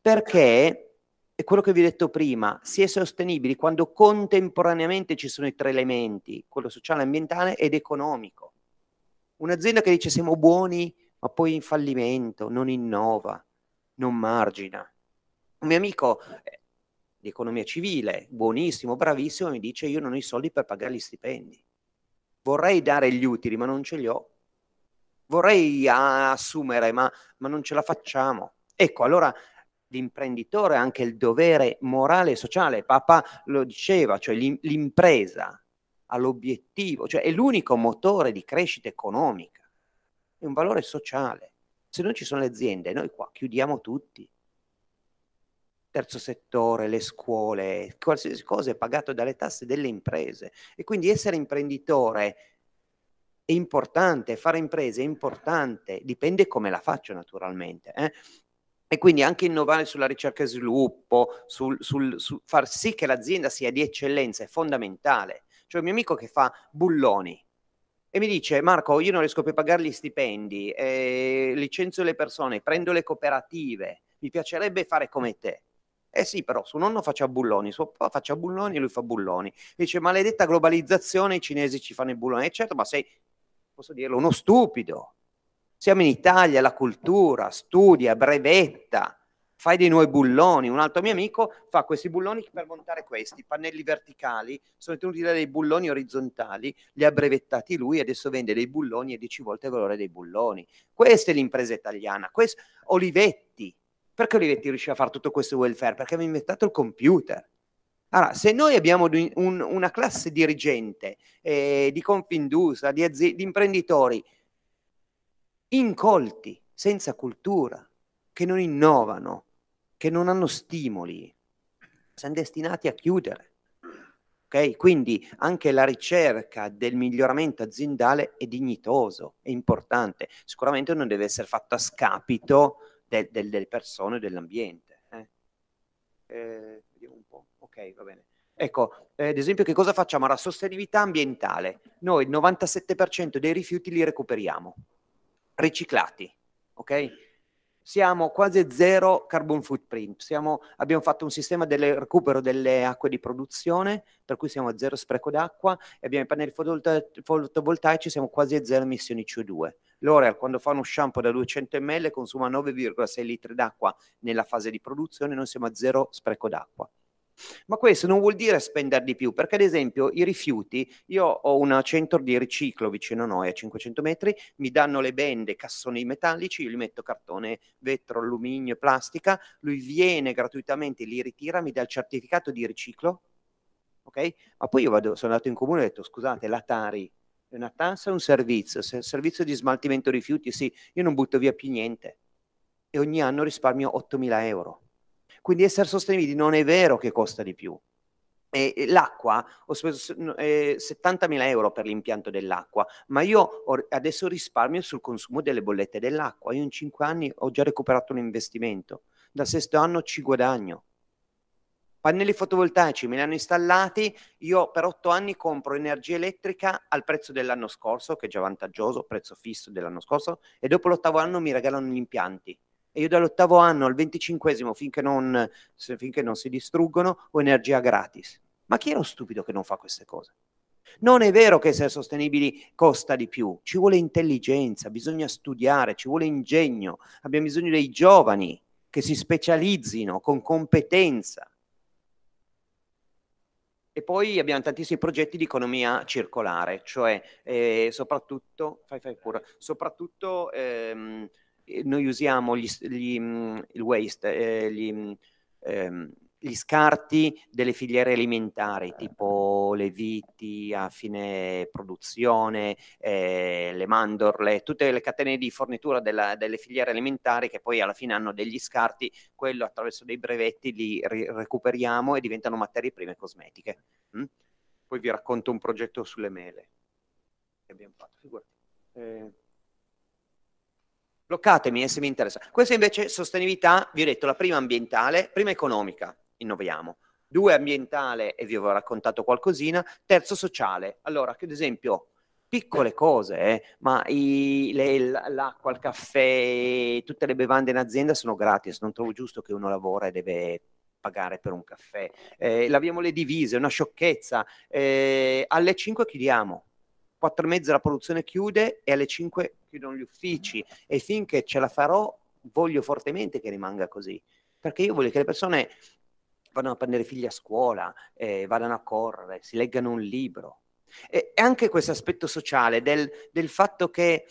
Perché è quello che vi ho detto prima, si è sostenibili quando contemporaneamente ci sono i tre elementi, quello sociale, ambientale ed economico. Un'azienda che dice siamo buoni ma poi in fallimento, non innova, non margina. Un mio amico di economia civile, buonissimo, bravissimo, mi dice io non ho i soldi per pagare gli stipendi. Vorrei dare gli utili, ma non ce li ho. Vorrei assumere, ma, ma non ce la facciamo. Ecco, allora l'imprenditore ha anche il dovere morale e sociale. Papà lo diceva, cioè l'impresa ha l'obiettivo, cioè è l'unico motore di crescita economica, è un valore sociale. Se non ci sono le aziende, noi qua chiudiamo tutti terzo settore, le scuole, qualsiasi cosa è pagato dalle tasse delle imprese e quindi essere imprenditore è importante, fare imprese è importante, dipende come la faccio naturalmente. Eh? E quindi anche innovare sulla ricerca e sviluppo, sul, sul, su far sì che l'azienda sia di eccellenza è fondamentale. Cioè, un mio amico che fa bulloni e mi dice: Marco, io non riesco più a pagare gli stipendi, eh, licenzio le persone, prendo le cooperative, mi piacerebbe fare come te. Eh sì, però suo nonno faccia bulloni, suo papà faccia bulloni e lui fa bulloni. Dice, maledetta globalizzazione, i cinesi ci fanno i bulloni. E certo, ma sei, posso dirlo, uno stupido. Siamo in Italia, la cultura, studia, brevetta, fai dei nuovi bulloni. Un altro mio amico fa questi bulloni per montare questi pannelli verticali, sono tenuti da dei bulloni orizzontali, li ha brevettati lui e adesso vende dei bulloni e 10 volte il valore dei bulloni. Questa è l'impresa italiana. Questo, Olivetti, perché Olivetti riusciva a fare tutto questo welfare? Perché aveva inventato il computer. Allora, se noi abbiamo un, una classe dirigente eh, di Confindustria, di, aziende, di imprenditori incolti, senza cultura, che non innovano, che non hanno stimoli, siamo destinati a chiudere. Okay? Quindi anche la ricerca del miglioramento aziendale è dignitoso, è importante. Sicuramente non deve essere fatto a scapito de, de, delle persone, dell'ambiente. Eh? Eh, vediamo un po'. Ok, va bene. Ecco, eh, ad esempio che cosa facciamo? La sostenibilità ambientale. Noi il 97% dei rifiuti li recuperiamo, riciclati, ok? Siamo quasi zero carbon footprint, siamo, abbiamo fatto un sistema di recupero delle acque di produzione, per cui siamo a zero spreco d'acqua, e abbiamo i pannelli fotovoltaici, siamo quasi a zero emissioni CO2. L'Oreal quando fa uno shampoo da 200 ml consuma 9,6 litri d'acqua nella fase di produzione, noi siamo a zero spreco d'acqua. Ma questo non vuol dire spendere di più, perché ad esempio i rifiuti, io ho un centro di riciclo vicino a noi a 500 metri, mi danno le bende, cassoni metallici, io gli metto cartone, vetro, alluminio, plastica, lui viene gratuitamente, li ritira, mi dà il certificato di riciclo, ok? Ma poi io vado, sono andato in comune e ho detto scusate, l'Atari è una tassa o un servizio? Se è un servizio di smaltimento rifiuti, sì, io non butto via più niente e ogni anno risparmio 8.000 euro quindi essere sostenibili non è vero che costa di più. E, l'acqua, ho speso eh, 70.000 euro per l'impianto dell'acqua, ma io adesso risparmio sul consumo delle bollette dell'acqua. Io in 5 anni ho già recuperato un investimento. Dal sesto anno ci guadagno. Pannelli fotovoltaici me li hanno installati, io per 8 anni compro energia elettrica al prezzo dell'anno scorso, che è già vantaggioso, prezzo fisso dell'anno scorso, e dopo l'ottavo anno mi regalano gli impianti e io dall'ottavo anno al venticinquesimo finché non, finché non si distruggono ho energia gratis. Ma chi è lo stupido che non fa queste cose? Non è vero che essere sostenibili costa di più, ci vuole intelligenza, bisogna studiare, ci vuole ingegno, abbiamo bisogno dei giovani che si specializzino con competenza. E poi abbiamo tantissimi progetti di economia circolare, cioè eh, soprattutto, fai, fai pure, soprattutto ehm, noi usiamo gli, gli, mm, il waste, eh, gli, mm, ehm, gli, scarti delle filiere alimentari, tipo le viti a fine produzione, eh, le mandorle, tutte le catene di fornitura della, delle filiere alimentari che poi alla fine hanno degli scarti, quello attraverso dei brevetti li ri- recuperiamo e diventano materie prime cosmetiche. Mm? Poi vi racconto un progetto sulle mele che abbiamo fatto, figurati. Eh, bloccatemi se mi interessa. Questa invece sostenibilità, vi ho detto, la prima ambientale, prima economica, innoviamo. Due ambientale, e vi ho raccontato qualcosina. Terzo sociale. Allora, che ad esempio, piccole cose, eh, ma i, le, l'acqua, il caffè, tutte le bevande in azienda sono gratis. Non trovo giusto che uno lavora e deve pagare per un caffè. Eh, laviamo le divise, una sciocchezza. Eh, alle 5 chiudiamo 4 e mezza la produzione chiude e alle 5 chiudono gli uffici e finché ce la farò voglio fortemente che rimanga così, perché io voglio che le persone vadano a prendere figli a scuola, eh, vadano a correre, si leggano un libro. E, e anche questo aspetto sociale del, del, fatto che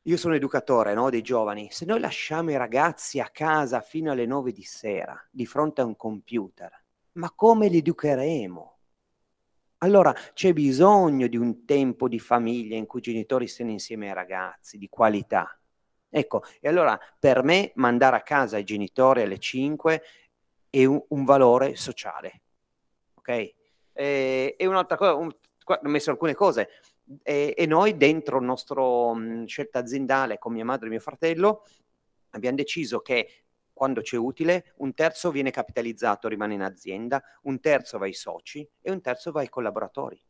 io sono educatore no, dei giovani, se noi lasciamo i ragazzi a casa fino alle 9 di sera di fronte a un computer, ma come li educheremo? Allora c'è bisogno di un tempo di famiglia in cui i genitori stiano insieme ai ragazzi, di qualità. Ecco, e allora per me mandare a casa i genitori alle 5 è un, un valore sociale. Ok? E, e un'altra cosa, un, ho messo alcune cose, e, e noi dentro la nostra scelta aziendale con mia madre e mio fratello abbiamo deciso che quando c'è utile, un terzo viene capitalizzato, rimane in azienda, un terzo va ai soci e un terzo va ai collaboratori.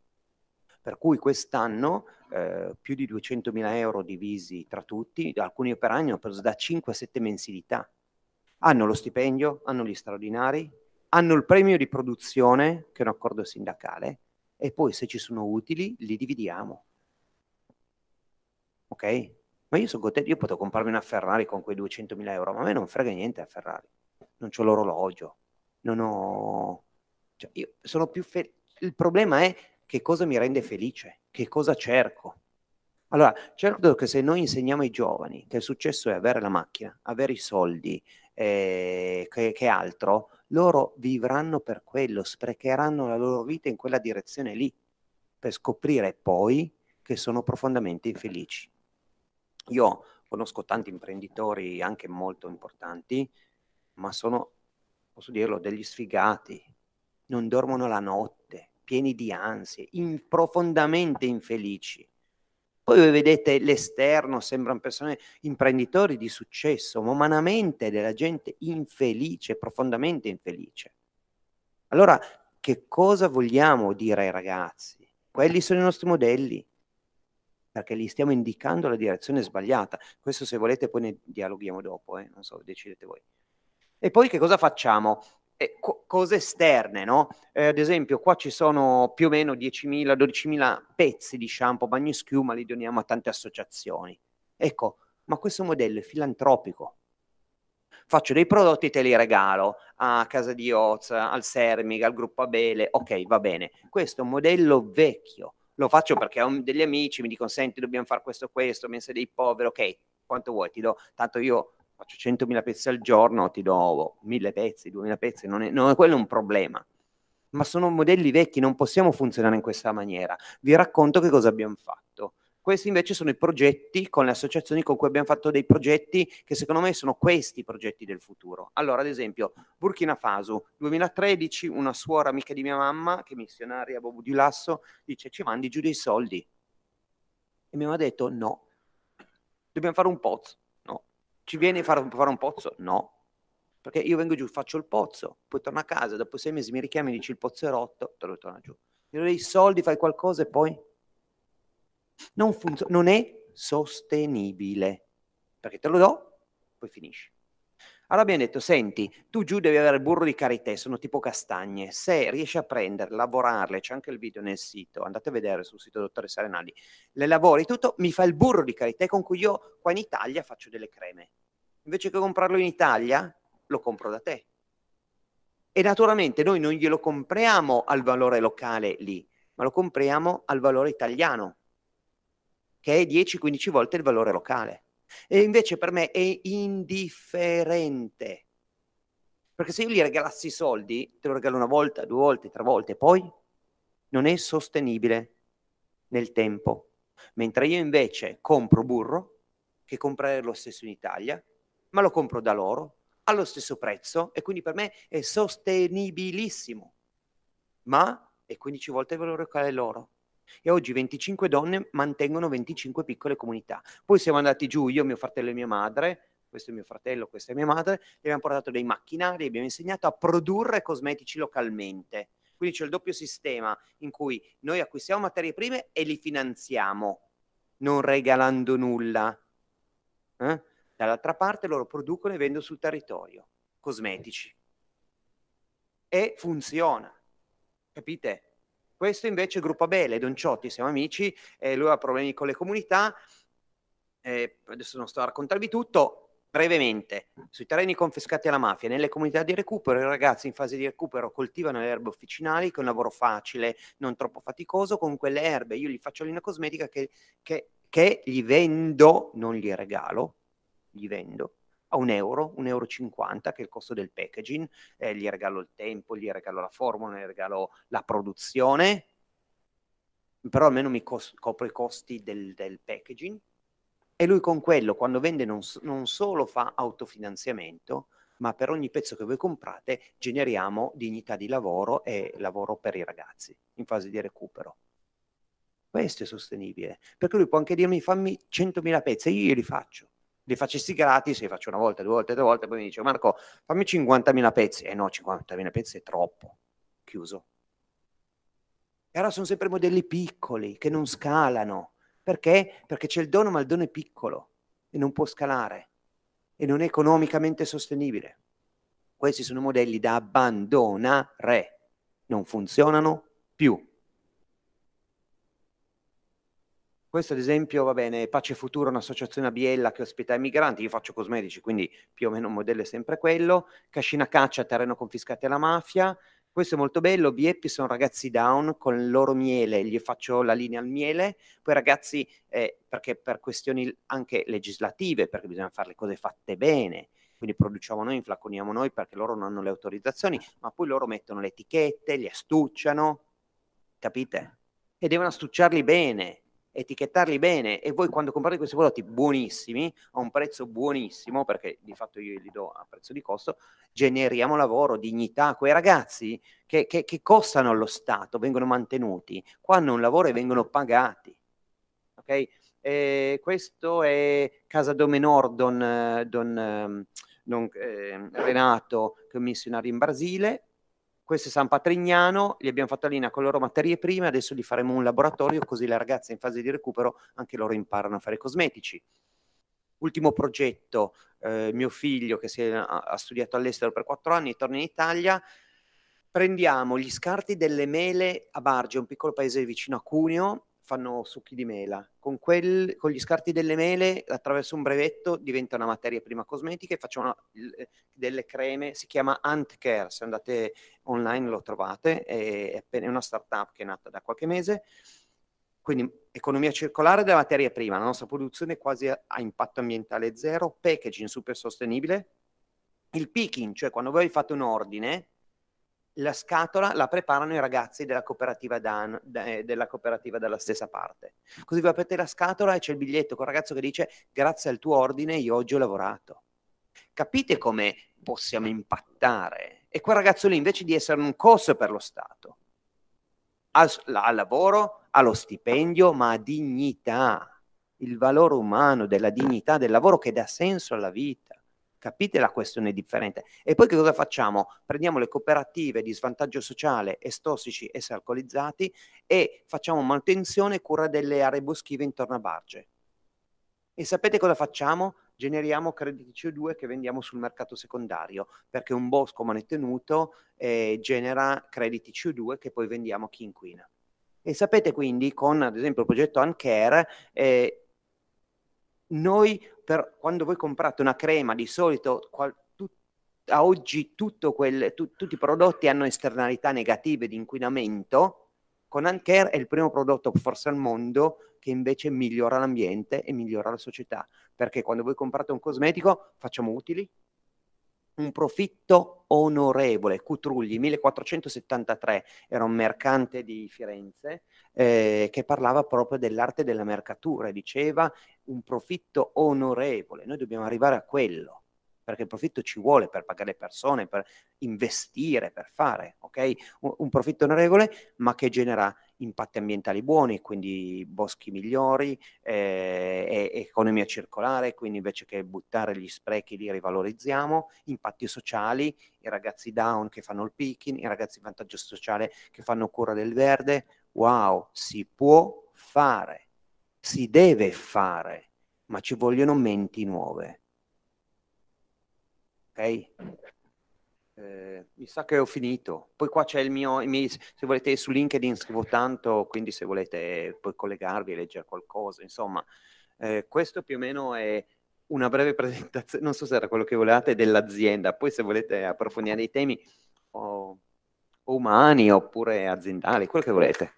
Per cui quest'anno eh, più di 200.000 euro divisi tra tutti, alcuni operai hanno preso da 5 a 7 mensilità. Hanno lo stipendio, hanno gli straordinari, hanno il premio di produzione, che è un accordo sindacale, e poi se ci sono utili li dividiamo. Ok? Ma io sono contento, io potevo comprarmi una Ferrari con quei 200.000 euro, ma a me non frega niente a Ferrari. Non ho l'orologio, non ho... Cioè, io sono più felice. Il problema è che cosa mi rende felice, che cosa cerco. Allora, certo che se noi insegniamo ai giovani che il successo è avere la macchina, avere i soldi, eh, che, che altro, loro vivranno per quello, sprecheranno la loro vita in quella direzione lì, per scoprire poi che sono profondamente infelici. Io conosco tanti imprenditori anche molto importanti, ma sono, posso dirlo, degli sfigati. Non dormono la notte, pieni di ansie, in, profondamente infelici. Poi voi vedete l'esterno, sembrano persone imprenditori di successo, ma umanamente della gente infelice, profondamente infelice. Allora, che cosa vogliamo dire ai ragazzi? Quelli sono i nostri modelli perché gli stiamo indicando la direzione sbagliata. Questo se volete poi ne dialoghiamo dopo, eh? non so, decidete voi. E poi che cosa facciamo? Eh, co- cose esterne, no? Eh, ad esempio qua ci sono più o meno 10.000, 12.000 pezzi di shampoo bagno schiuma, li doniamo a tante associazioni. Ecco, ma questo modello è filantropico. faccio dei prodotti e te li regalo a Casa di Oz, al Sermig, al gruppo Abele, ok, va bene. Questo è un modello vecchio, lo faccio perché ho degli amici, mi dicono senti dobbiamo fare questo, questo, mi sei dei poveri, ok, quanto vuoi, ti do, tanto io faccio 100.000 pezzi al giorno, ti do 1.000 pezzi, 2.000 pezzi, non è, non è quello un problema. Ma sono modelli vecchi, non possiamo funzionare in questa maniera. Vi racconto che cosa abbiamo fatto. Questi invece sono i progetti con le associazioni con cui abbiamo fatto dei progetti che secondo me sono questi i progetti del futuro. Allora, ad esempio, Burkina Faso, 2013, una suora amica di mia mamma, che è missionaria a Bobu di Lasso, dice ci mandi giù dei soldi. E mi aveva detto no, dobbiamo fare un pozzo. No. Ci vieni a fare, fare un pozzo? No. Perché io vengo giù, faccio il pozzo, poi torno a casa, dopo sei mesi mi richiami e dici il pozzo è rotto, te lo torno giù. Io dei soldi, fai qualcosa e poi non, funzo- non è sostenibile, perché te lo do, poi finisci. Allora abbiamo detto, senti, tu giù devi avere burro di karité, sono tipo castagne, se riesci a prendere, lavorarle, c'è anche il video nel sito, andate a vedere sul sito dottoressa Renaldi, le lavori tutto, mi fa il burro di karité con cui io qua in Italia faccio delle creme. Invece che comprarlo in Italia, lo compro da te. E naturalmente noi non glielo compriamo al valore locale lì, ma lo compriamo al valore italiano che è 10-15 volte il valore locale. E invece per me è indifferente. Perché se io gli regalassi i soldi, te lo regalo una volta, due volte, tre volte, poi non è sostenibile nel tempo. Mentre io invece compro burro, che comprerei lo stesso in Italia, ma lo compro da loro allo stesso prezzo e quindi per me è sostenibilissimo. Ma è 15 volte il valore locale loro e oggi 25 donne mantengono 25 piccole comunità. Poi siamo andati giù, io, mio fratello e mia madre, questo è mio fratello, questa è mia madre, e abbiamo portato dei macchinari, abbiamo insegnato a produrre cosmetici localmente. Quindi c'è il doppio sistema in cui noi acquistiamo materie prime e li finanziamo, non regalando nulla. Eh? Dall'altra parte loro producono e vendono sul territorio cosmetici. E funziona. Capite? Questo invece è gruppo Abele, Don Ciotti, siamo amici, eh, lui ha problemi con le comunità, eh, adesso non sto a raccontarvi tutto, brevemente, sui terreni confiscati alla mafia, nelle comunità di recupero, i ragazzi in fase di recupero coltivano le erbe officinali, che è un lavoro facile, non troppo faticoso, con quelle erbe. Io gli faccio linea cosmetica che, che, che gli vendo, non gli regalo, gli vendo, a un euro, un euro 50 che è il costo del packaging, eh, gli regalo il tempo, gli regalo la formula, gli regalo la produzione, però almeno mi cos- copro i costi del, del, packaging. E lui con quello quando vende non, non solo fa autofinanziamento, ma per ogni pezzo che voi comprate generiamo dignità di lavoro e lavoro per i ragazzi in fase di recupero. Questo è sostenibile, perché lui può anche dirmi fammi 100.000 pezzi io glieli faccio li facessi gratis, li faccio una volta, due volte, tre volte, poi mi dice Marco fammi 50.000 pezzi. Eh no, 50.000 pezzi è troppo. Chiuso. E allora sono sempre modelli piccoli che non scalano. Perché? Perché c'è il dono, ma il dono è piccolo e non può scalare e non è economicamente sostenibile. Questi sono modelli da abbandonare, non funzionano più. Questo ad esempio, va bene, Pace Futuro, un'associazione a Biella che ospita i migranti, io faccio cosmetici, quindi più o meno il modello è sempre quello. Cascina Caccia, terreno confiscati alla mafia. Questo è molto bello, Bieppi sono ragazzi down con il loro miele, gli faccio la linea al miele, poi ragazzi, eh, perché per questioni anche legislative, perché bisogna fare le cose fatte bene, quindi produciamo noi, inflaconiamo noi perché loro non hanno le autorizzazioni, ma poi loro mettono le etichette, li astucciano, capite? E devono astucciarli bene, etichettarli bene. E voi quando comprate questi prodotti buonissimi a un prezzo buonissimo perché di fatto io li do a prezzo di costo generiamo lavoro, dignità a quei ragazzi che, che, che costano allo Stato, vengono mantenuti. Qua hanno un lavoro e vengono pagati ok? E questo è Casa Domenor Don, Don, Don eh, Renato che missionario in Brasile questo è San Patrignano, li abbiamo fatto a linea con le loro materie prime, adesso gli faremo un laboratorio così le ragazze in fase di recupero anche loro imparano a fare cosmetici. Ultimo progetto, eh, mio figlio che è, ha studiato all'estero per quattro anni, torna in Italia, prendiamo gli scarti delle mele a Barge, un piccolo paese vicino a Cuneo, fanno succhi di mela. Con, quel, con, gli scarti delle mele, attraverso un brevetto, diventa una materia prima cosmetica e facciamo una, delle creme, si chiama Ant Care, se andate online lo trovate, è, è una startup che è nata da qualche mese. Quindi economia circolare della materia prima, la nostra produzione quasi a, a impatto ambientale zero, packaging super sostenibile, il picking, cioè quando voi fate un ordine, la scatola la preparano i ragazzi della cooperativa, Dan, eh, della cooperativa dalla stessa parte. Così vi aprite la scatola e c'è il biglietto con il ragazzo che dice grazie al tuo ordine io oggi ho lavorato. Capite come possiamo impattare? E quel ragazzo lì invece di essere un costo per lo Stato, ha, ha lavoro, ha lo stipendio, ma ha dignità, il valore umano della dignità del lavoro che dà senso alla vita. Capite la questione differente? E poi che cosa facciamo? Prendiamo le cooperative di svantaggio sociale, estossici e alcolizzati e facciamo manutenzione e cura delle aree boschive intorno a Barge. E sapete cosa facciamo? Generiamo crediti CO2 che vendiamo sul mercato secondario, perché un bosco manutenuto eh, genera crediti CO2 che poi vendiamo a chi inquina. E sapete quindi, con ad esempio il progetto Uncare, eh, noi per, quando voi comprate una crema di solito qual, tu, a oggi quel, tu, tutti i prodotti hanno esternalità negative di inquinamento. Con Uncare è il primo prodotto forse al mondo che invece migliora l'ambiente e migliora la società. Perché quando voi comprate un cosmetico facciamo utili un profitto onorevole. Cutrugli, 1473, era un mercante di Firenze eh, che parlava proprio dell'arte della mercatura e diceva un profitto onorevole. Noi dobbiamo arrivare a quello perché il profitto ci vuole per pagare le persone, per investire, per fare, ok? Un, un profitto onorevole, ma che genera impatti ambientali buoni, quindi boschi migliori, eh, economia circolare, quindi invece che buttare gli sprechi li rivalorizziamo, impatti sociali, i ragazzi down che fanno il picking, i ragazzi di vantaggio sociale che fanno cura del verde, wow, si può fare, si deve fare, ma ci vogliono menti nuove. Ok? Eh, mi sa che ho finito. Poi qua c'è il mio, miei, se volete su LinkedIn scrivo tanto, quindi se volete poi collegarvi e leggere qualcosa, insomma, eh, questo più o meno è una breve *laughs* presentazione, non so se era quello che volevate, dell'azienda. Poi se volete approfondire i temi o, o umani oppure aziendali, quello che volete.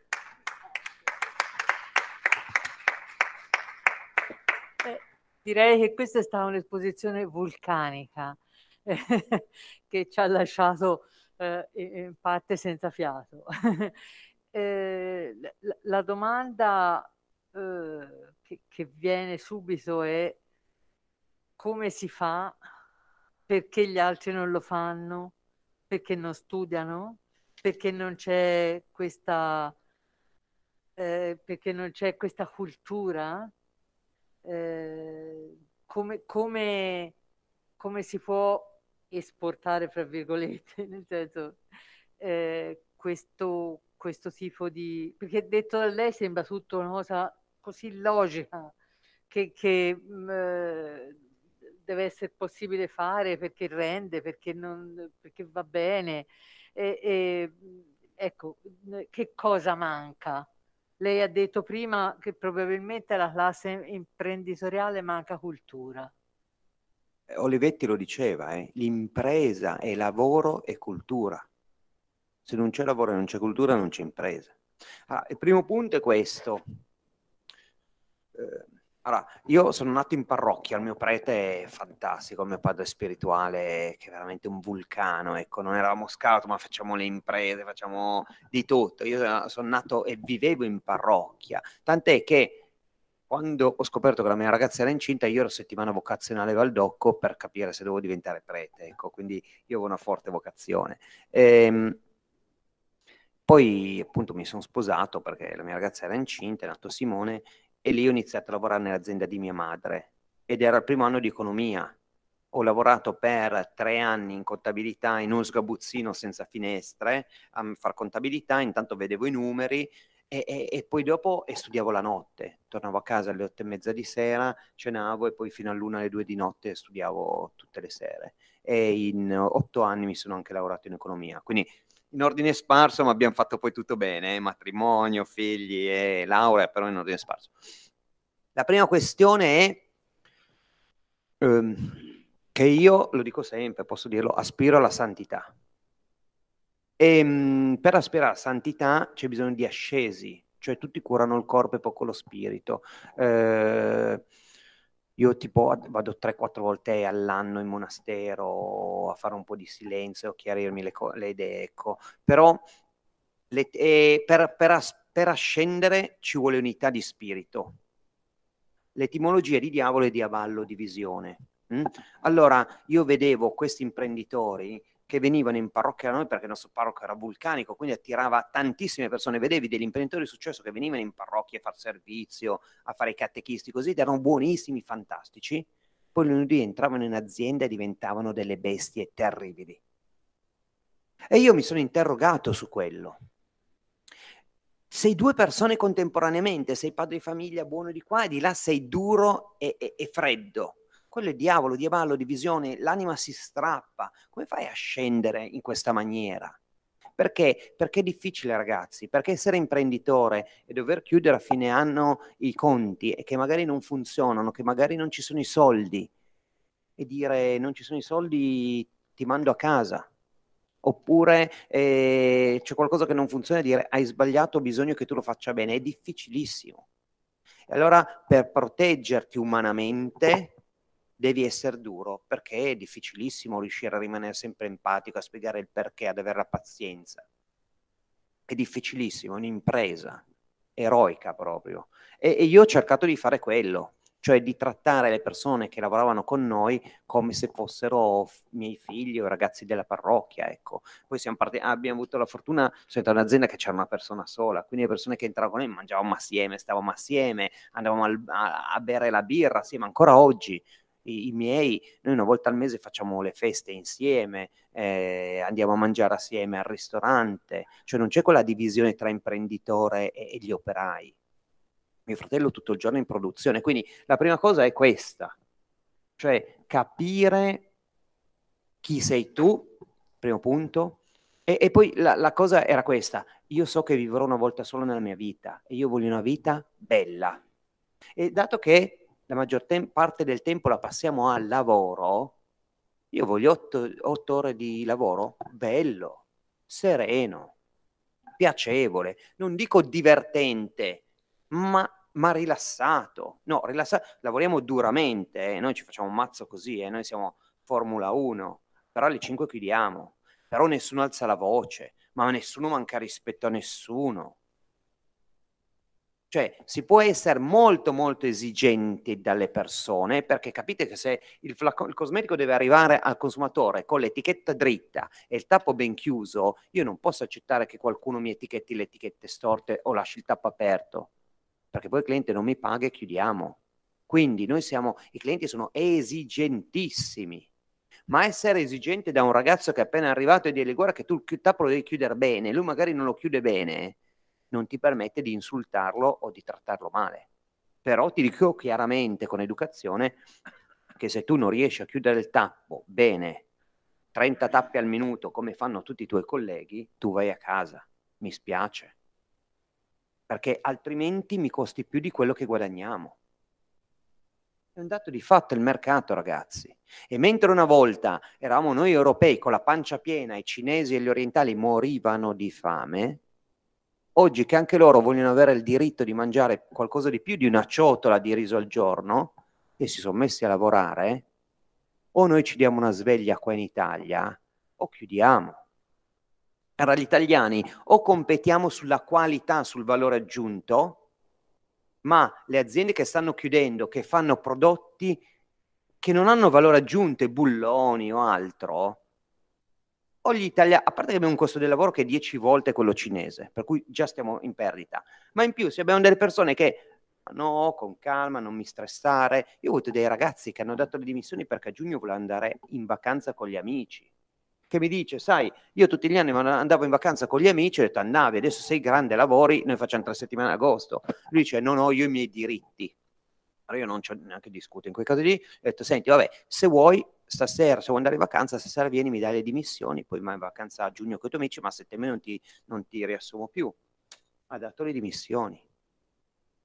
Eh, direi che questa è stata un'esposizione vulcanica *laughs* che ci ha lasciato eh, in parte senza fiato. *laughs* eh, la, la, domanda eh, che, che viene subito è come si fa, perché gli altri non lo fanno, perché non studiano, perché non c'è questa, eh, non c'è questa cultura, eh, come, come, come si può esportare, fra virgolette, *laughs* nel senso, eh, questo, questo tipo di... perché detto da lei sembra tutto una cosa così logica che, che mh, mm, eh, deve essere possibile fare perché rende, perché, non, perché va bene. E, e, ecco, che cosa manca? Lei ha detto prima che probabilmente alla classe imprenditoriale manca cultura. Olivetti lo diceva, eh, l'impresa è lavoro e cultura. Se non c'è lavoro e non c'è cultura, non c'è impresa. Allora, il primo punto è questo. Eh, allora, io sono nato in parrocchia, il mio prete è fantastico, il mio padre spirituale che è veramente un vulcano, ecco, non eravamo scout, ma facciamo le imprese, facciamo di tutto. Io sono nato e vivevo in parrocchia, tant'è che quando ho scoperto che la mia ragazza era incinta, io ero settimana vocazionale Valdocco per capire se dovevo diventare prete, ecco, quindi io avevo una forte vocazione. Ehm, poi appunto mi sono sposato perché la mia ragazza era incinta, è nato Simone, e lì ho iniziato a lavorare nell'azienda di mia madre ed era il primo anno di economia. Ho lavorato per tre anni in contabilità in un sgabuzzino senza finestre a fare contabilità, intanto vedevo i numeri e, e, e, poi dopo e studiavo la notte, tornavo a casa alle otto e mezza di sera, cenavo e poi fino all'una alle due di notte studiavo tutte le sere. E in otto anni mi sono anche lavorato in economia. Quindi in ordine sparso, ma abbiamo fatto poi tutto bene, eh? matrimonio, figli e laurea, però in ordine sparso. La prima questione è ehm, che io, lo dico sempre, posso dirlo, aspiro alla santità. E ehm, mh, per aspirare alla santità c'è bisogno di ascesi, cioè tutti curano il corpo e poco lo spirito. Eh, io tipo vado 3-4 volte all'anno in monastero a fare un po' di silenzio, a chiarirmi le, le idee, ecco. Però le, eh, per, per, as, per ascendere ci vuole unità di spirito. L'etimologia di diavolo è diavallo, divisione. Mm? Allora, io vedevo questi imprenditori che venivano in parrocchia da noi perché il nostro parroco era vulcanico, quindi attirava tantissime persone. Vedevi degli imprenditori di successo che venivano in parrocchia a fare servizio, a fare i catechisti, così, ed erano buonissimi, fantastici. Poi lunedì entravano in azienda e diventavano delle bestie terribili. E io mi sono interrogato su quello. Sei due persone contemporaneamente, sei padre di famiglia buono di qua e di là sei duro e, e, e freddo quello è diavolo, diavolo, divisione, l'anima si strappa. Come fai a scendere in questa maniera? Perché? Perché è difficile, ragazzi, perché essere imprenditore e dover chiudere a fine anno i conti e che magari non funzionano, che magari non ci sono i soldi e dire non ci sono i soldi, ti mando a casa. Oppure eh, c'è qualcosa che non funziona e dire hai sbagliato, ho bisogno che tu lo faccia bene. È difficilissimo. E allora per proteggerti umanamente devi essere duro perché è difficilissimo riuscire a rimanere sempre empatico, a spiegare il perché, ad avere la pazienza. È difficilissimo, è un'impresa eroica proprio. E, e io ho cercato di fare quello, cioè di trattare le persone che lavoravano con noi come se fossero miei figli o ragazzi della parrocchia, ecco. Poi siamo partiti, abbiamo avuto la fortuna, sono un'azienda che c'era una persona sola, quindi le persone che entravano con noi mangiavamo assieme, stavamo assieme, andavamo al, a, a, bere la birra assieme, ancora oggi i, i, miei, noi una volta al mese facciamo le feste insieme, eh, andiamo a mangiare assieme al ristorante, cioè non c'è quella divisione tra imprenditore e, e gli operai. Mio fratello tutto il giorno in produzione, quindi la prima cosa è questa, cioè capire chi sei tu, primo punto, e, e poi la, la, cosa era questa, io so che vivrò una volta solo nella mia vita e io voglio una vita bella. E dato che la maggior tem- parte del tempo la passiamo al lavoro, io voglio otto, otto ore di lavoro bello, sereno, piacevole, non dico divertente, ma, ma rilassato. No, rilassato, lavoriamo duramente, eh. noi ci facciamo un mazzo così, eh. noi siamo Formula 1, però alle 5 chiudiamo, però nessuno alza la voce, ma nessuno manca rispetto a nessuno. Cioè si può essere molto molto esigenti dalle persone perché capite che se il, flacco, il, cosmetico deve arrivare al consumatore con l'etichetta dritta e il tappo ben chiuso, io non posso accettare che qualcuno mi etichetti le etichette storte o lasci il tappo aperto perché poi il cliente non mi paga e chiudiamo. Quindi noi siamo, i clienti sono esigentissimi. Ma essere esigente da un ragazzo che è appena arrivato e dire guarda che tu il tappo lo devi chiudere bene, lui magari non lo chiude bene, non ti permette di insultarlo o di trattarlo male. Però ti dico chiaramente con educazione che se tu non riesci a chiudere il tappo bene, 30 tappi al minuto come fanno tutti i tuoi colleghi, tu vai a casa. Mi spiace. Perché altrimenti mi costi più di quello che guadagniamo. È un dato di fatto il mercato, ragazzi. E mentre una volta eravamo noi europei con la pancia piena, i cinesi e gli orientali morivano di fame, oggi che anche loro vogliono avere il diritto di mangiare qualcosa di più di una ciotola di riso al giorno e si sono messi a lavorare, o noi ci diamo una sveglia qua in Italia o chiudiamo. Allora gli italiani o competiamo sulla qualità, sul valore aggiunto, ma le aziende che stanno chiudendo, che fanno prodotti che non hanno valore aggiunto, bulloni o altro, o gli italiani, a parte che abbiamo un costo del lavoro che è 10 volte quello cinese, per cui già stiamo in perdita, ma in più se abbiamo delle persone che no, con calma, non mi stressare, io ho avuto dei ragazzi che hanno dato le dimissioni perché a giugno volevano andare in vacanza con gli amici, che mi dice, sai, io tutti gli anni andavo in vacanza con gli amici, ho detto andavi, adesso sei grande, lavori, noi facciamo tre settimane agosto. Lui dice, non ho io i miei diritti. Allora io non c'ho neanche discuto in quei casi lì, ho detto, senti, vabbè, se vuoi stasera, se vuoi andare in vacanza, stasera vieni, mi dai le dimissioni, poi vai in vacanza a giugno con i tuoi amici, ma a settembre non ti, non ti riassumo più. Ha dato le dimissioni,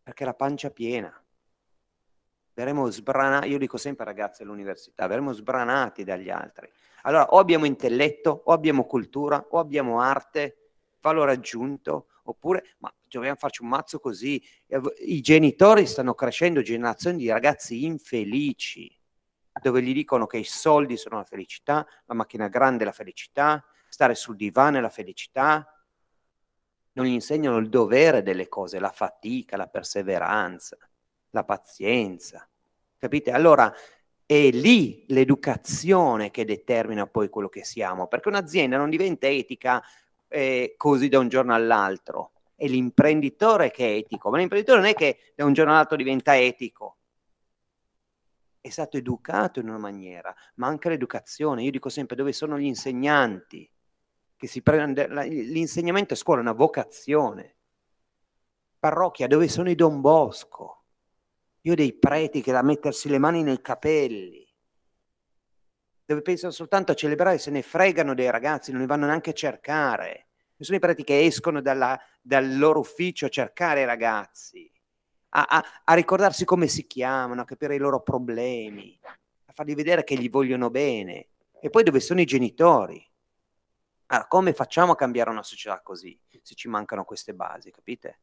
perché la pancia piena. Verremo sbranati, io dico sempre ragazzi all'università, verremo sbranati dagli altri. Allora, o abbiamo intelletto, o abbiamo cultura, o abbiamo arte, valore aggiunto, oppure, ma dobbiamo farci un mazzo così. I genitori stanno crescendo generazioni di ragazzi infelici dove gli dicono che i soldi sono la felicità, la macchina grande è la felicità, stare sul divano è la felicità. Non gli insegnano il dovere delle cose, la fatica, la perseveranza, la pazienza. Capite? Allora è lì l'educazione che determina poi quello che siamo, perché un'azienda non diventa etica eh, così da un giorno all'altro, è l'imprenditore che è etico, ma l'imprenditore non è che da un giorno all'altro diventa etico, è stato educato in una maniera, ma anche l'educazione. Io dico sempre dove sono gli insegnanti, che si prende, l'insegnamento a scuola è una vocazione. Parrocchia, dove sono i Don Bosco? Io ho dei preti che da mettersi le mani nei capelli, dove pensano soltanto a celebrare, se ne fregano dei ragazzi, non li vanno neanche a cercare. Ci sono i preti che escono dalla, dal loro ufficio a cercare i ragazzi a, a, a ricordarsi come si chiamano, a capire i loro problemi, a fargli vedere che gli vogliono bene. E poi dove sono i genitori? Allora, come facciamo a cambiare una società così, se ci mancano queste basi, capite?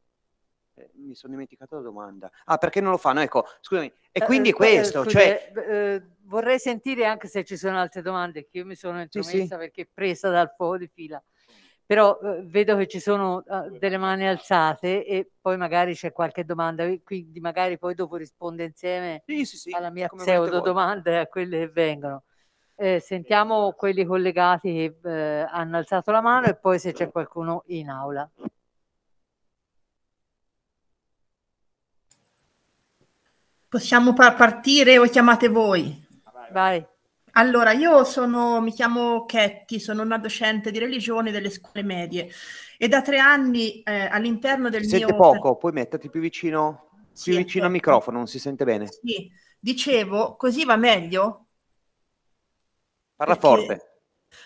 Eh, mi sono dimenticato la domanda. Ah, perché non lo fanno? Ecco, scusami. E eh, quindi eh, questo, scusi, cioè... Eh, vorrei sentire anche se ci sono altre domande, che io mi sono intromessa sì, sì. perché presa dal fuoco di fila però eh, vedo che ci sono delle mani alzate e poi magari c'è qualche domanda, quindi magari poi dopo rispondo insieme sì, alla mia pseudo domanda e a quelle che vengono. Eh, sentiamo quelli collegati che eh, hanno alzato la mano e poi se c'è qualcuno in aula. Possiamo par partire o chiamate voi? Vai. Allora, io sono, mi chiamo Chetti, sono una docente di religione delle scuole medie e da tre anni eh, all'interno del si mio... Sente poco, puoi metterti più vicino, più sì, vicino al microfono, non si sente bene. Sì, dicevo, così va meglio? Parla Perché... forte.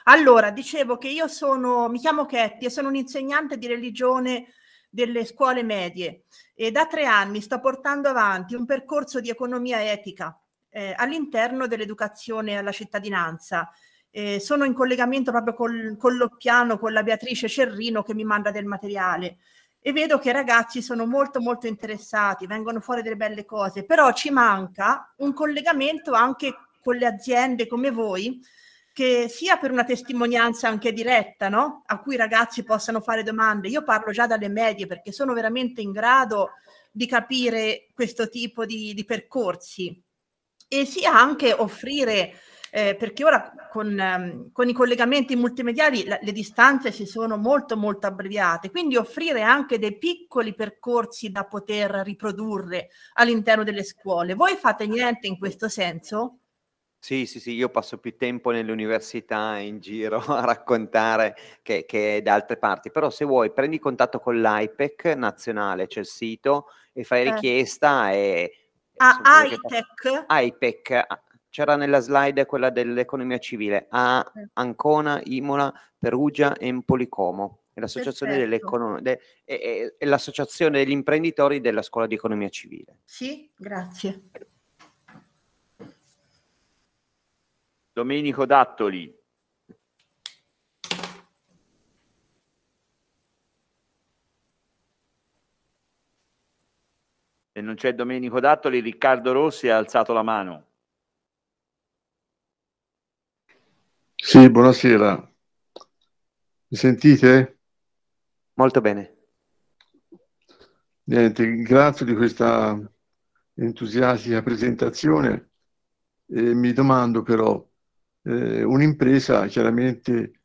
Allora, dicevo che io sono, mi chiamo Chetti e sono un insegnante di religione delle scuole medie e da tre anni sto portando avanti un percorso di economia etica eh, all'interno dell'educazione alla cittadinanza. Eh, sono in collegamento proprio col, con l'Oppiano, con la Beatrice Cerrino che mi manda del materiale e vedo che i ragazzi sono molto molto interessati, vengono fuori delle belle cose, però ci manca un collegamento anche con le aziende come voi, che sia per una testimonianza anche diretta, no? a cui i ragazzi possano fare domande. Io parlo già dalle medie perché sono veramente in grado di capire questo tipo di, di percorsi e sia anche offrire eh, perché ora con, um, con, i collegamenti multimediali la, le distanze si sono molto molto abbreviate, quindi offrire anche dei piccoli percorsi da poter riprodurre all'interno delle scuole. Voi fate niente in questo senso? Sì, sì, sì, io passo più tempo nelle università in giro *laughs* a raccontare che, che da altre parti, però se vuoi prendi contatto con l'IPEC nazionale, c'è il sito e fai eh. richiesta e Ah, IPEC? IPEC, c'era nella slide quella dell'economia civile, a Ancona, Imola, Perugia e Empoli Como. È l'associazione, de, è, è l'associazione degli imprenditori della scuola di economia civile. Sì, grazie. Domenico Dattoli. e non c'è Domenico Dattoli, Riccardo Rossi ha alzato la mano. Sì, buonasera. Mi sentite? Molto bene. Niente, grazie di questa entusiastica presentazione. Eh, mi domando però, eh, un'impresa chiaramente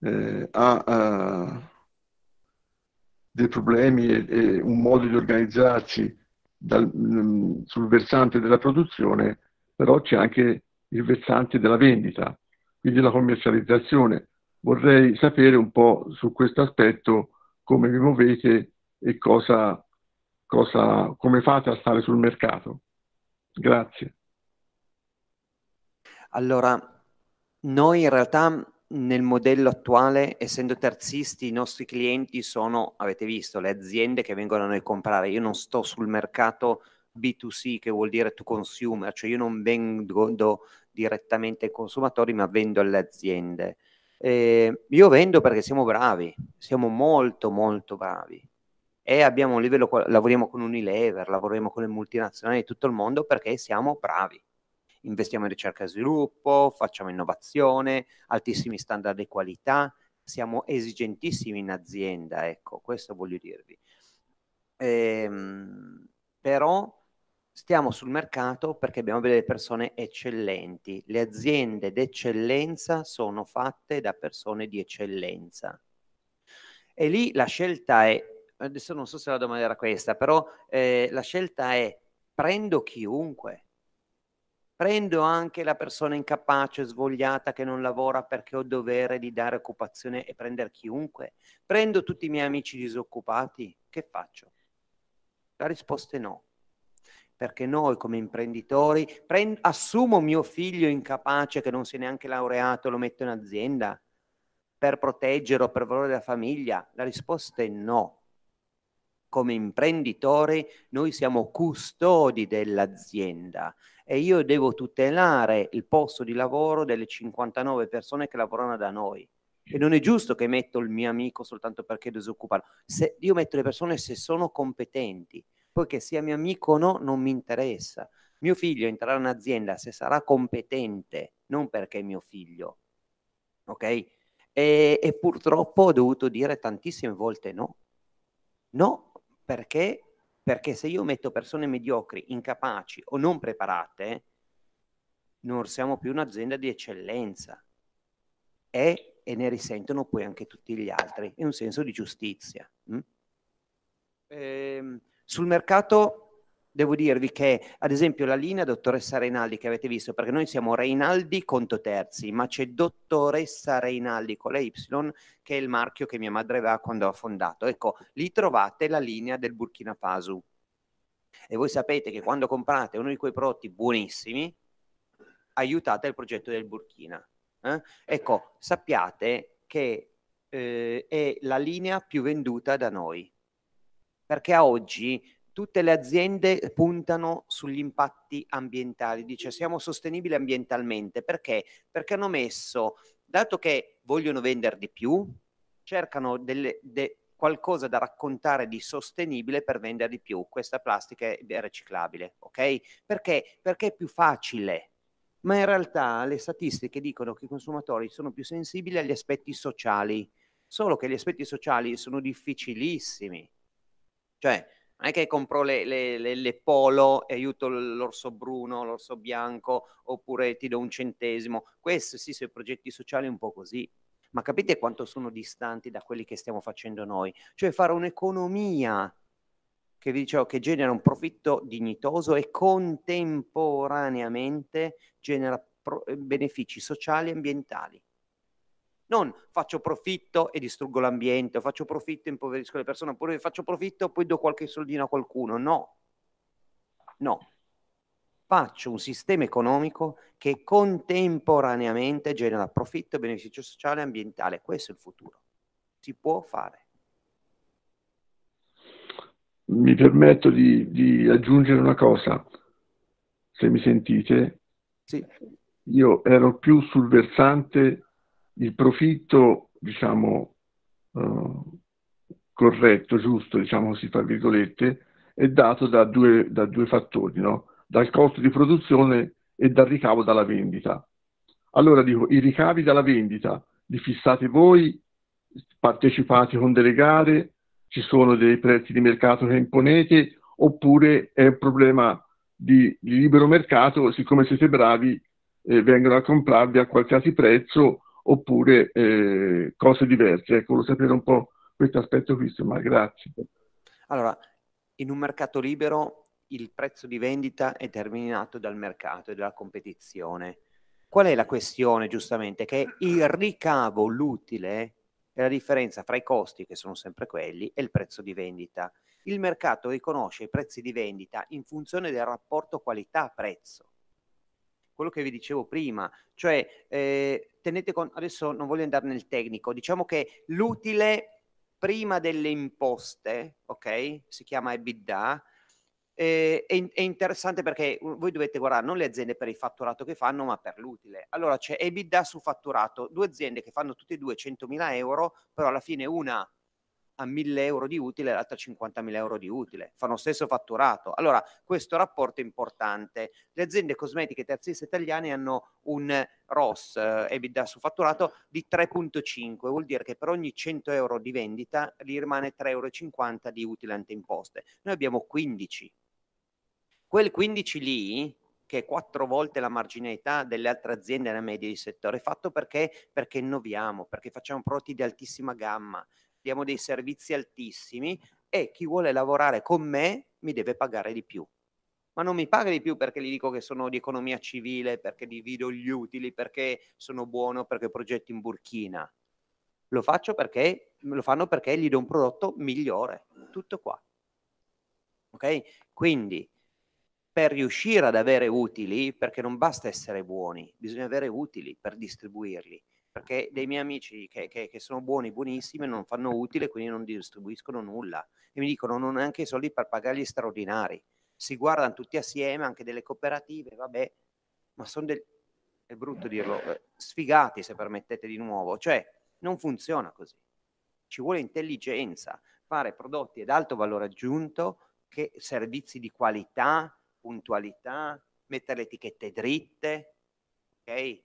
eh, ha, ha, dei problemi e, e un modo di organizzarsi dal, mm, sul versante della produzione, però c'è anche il versante della vendita, quindi la commercializzazione. Vorrei sapere un po' su questo aspetto come vi muovete e cosa, cosa, come fate a stare sul mercato. Grazie. Allora, noi in realtà nel modello attuale, essendo terzisti, i nostri clienti sono, avete visto, le aziende che vengono a noi comprare. Io non sto sul mercato B2C, che vuol dire to consumer, cioè io non vendo direttamente ai consumatori, ma vendo alle aziende. Eh, io vendo perché siamo bravi, siamo molto molto bravi e abbiamo un livello, lavoriamo con Unilever, lavoriamo con le multinazionali di tutto il mondo perché siamo bravi investiamo in ricerca e sviluppo, facciamo innovazione, altissimi standard di qualità, siamo esigentissimi in azienda, ecco, questo voglio dirvi. Ehm, però stiamo sul mercato perché abbiamo delle persone eccellenti. Le aziende d'eccellenza sono fatte da persone di eccellenza. E lì la scelta è, adesso non so se la domanda era questa, però eh, la scelta è prendo chiunque Prendo anche la persona incapace, svogliata, che non lavora perché ho dovere di dare occupazione e prendere chiunque. Prendo tutti i miei amici disoccupati. Che faccio? La risposta è no. Perché noi come imprenditori prendo, assumo mio figlio incapace che non si è neanche laureato, lo metto in azienda per proteggerlo, per valore della famiglia? La risposta è no come imprenditori noi siamo custodi dell'azienda e io devo tutelare il posto di lavoro delle 59 persone che lavorano da noi. E non è giusto che metto il mio amico soltanto perché è disoccupato. Se io metto le persone se sono competenti, poi che sia mio amico o no, non mi interessa. Mio figlio entrerà in azienda se sarà competente, non perché è mio figlio. Ok? E, e purtroppo ho dovuto dire tantissime volte no. No, perché? Perché se io metto persone mediocri, incapaci o non preparate, non siamo più un'azienda di eccellenza. E, e ne risentono poi anche tutti gli altri. È un senso di giustizia. Mm? Ehm, sul mercato devo dirvi che, ad esempio, la linea dottoressa Reinaldi che avete visto, perché noi siamo Reinaldi Conto Terzi, ma c'è dottoressa Reinaldi con la Y, che è il marchio che mia madre aveva quando ha fondato. Ecco, lì trovate la linea del Burkina Faso. E voi sapete che quando comprate uno di quei prodotti buonissimi, aiutate il progetto del Burkina. Eh? Ecco, sappiate che eh, è la linea più venduta da noi. Perché a oggi tutte le aziende puntano sugli impatti ambientali, dice siamo sostenibili ambientalmente, perché? Perché hanno messo, dato che vogliono vendere di più, cercano delle, de, qualcosa da raccontare di sostenibile per vendere di più. Questa plastica è riciclabile, ok? Perché? Perché è più facile. Ma in realtà le statistiche dicono che i consumatori sono più sensibili agli aspetti sociali, solo che gli aspetti sociali sono difficilissimi. Cioè, non è che compro le, le, le, le polo e aiuto l'orso bruno, l'orso bianco, oppure ti do un centesimo. Questi sì, sono progetti sociali un po' così. Ma capite quanto sono distanti da quelli che stiamo facendo noi? Cioè fare un'economia che, dicevo, che genera un profitto dignitoso e contemporaneamente genera pro- benefici sociali e ambientali. Non faccio profitto e distruggo l'ambiente, faccio profitto e impoverisco le persone, oppure faccio profitto e poi do qualche soldino a qualcuno. No, no. Faccio un sistema economico che contemporaneamente genera profitto, beneficio sociale e ambientale. Questo è il futuro. Si può fare. Mi permetto di, di aggiungere una cosa, se mi sentite. Sì. Io ero più sul versante il profitto, diciamo, uh, corretto, giusto, diciamo così, tra virgolette, è dato da due, da due fattori, no? dal costo di produzione e dal ricavo dalla vendita. Allora dico, i ricavi dalla vendita li fissate voi, partecipate con delle gare, ci sono dei prezzi di mercato che imponete, oppure è un problema di, di libero mercato, siccome siete bravi, eh, vengono a comprarvi a qualsiasi prezzo oppure eh, cose diverse. Ecco, volevo sapere un po' questo aspetto qui, ma grazie. Allora, in un mercato libero il prezzo di vendita è determinato dal mercato e dalla competizione. Qual è la questione, giustamente? Che il ricavo, l'utile, è la differenza fra i costi, che sono sempre quelli, e il prezzo di vendita. Il mercato riconosce i prezzi di vendita in funzione del rapporto qualità-prezzo. Quello che vi dicevo prima, cioè eh, tenete conto, adesso non voglio andare nel tecnico, diciamo che l'utile prima delle imposte, ok, si chiama EBITDA, eh, è, è, interessante perché voi dovete guardare non le aziende per il fatturato che fanno, ma per l'utile. Allora c'è EBITDA su fatturato, due aziende che fanno tutte e due 100.000 euro, però alla fine una a 1.000 euro di utile e l'altra a 50.000 euro di utile, fanno stesso fatturato. Allora questo rapporto è importante. Le aziende cosmetiche terziste italiane hanno un ROS, eh, EBITDA su fatturato, di 3.5, vuol dire che per ogni 100 euro di vendita gli rimane 3,50 euro di utile ante imposte. Noi abbiamo 15 Quel 15 lì, che è quattro volte la marginalità delle altre aziende nella media di settore, è fatto perché, perché innoviamo, perché facciamo prodotti di altissima gamma, diamo dei servizi altissimi e chi vuole lavorare con me mi deve pagare di più. Ma non mi paga di più perché gli dico che sono di economia civile, perché divido gli utili, perché sono buono, perché progetto in Burkina. Lo faccio perché lo fanno perché gli do un prodotto migliore. Tutto qua. Ok? Quindi per riuscire ad avere utili, perché non basta essere buoni, bisogna avere utili per distribuirli. Perché dei miei amici che, che, che sono buoni, buonissimi, non fanno utile, quindi non distribuiscono nulla. E mi dicono non ho neanche i soldi per pagare gli straordinari. Si guardano tutti assieme, anche delle cooperative, vabbè, ma sono del... è brutto dirlo, eh, sfigati se permettete di nuovo. Cioè, non funziona così. Ci vuole intelligenza, fare prodotti ad alto valore aggiunto, che servizi di qualità, puntualità, mettere le etichette dritte, ok?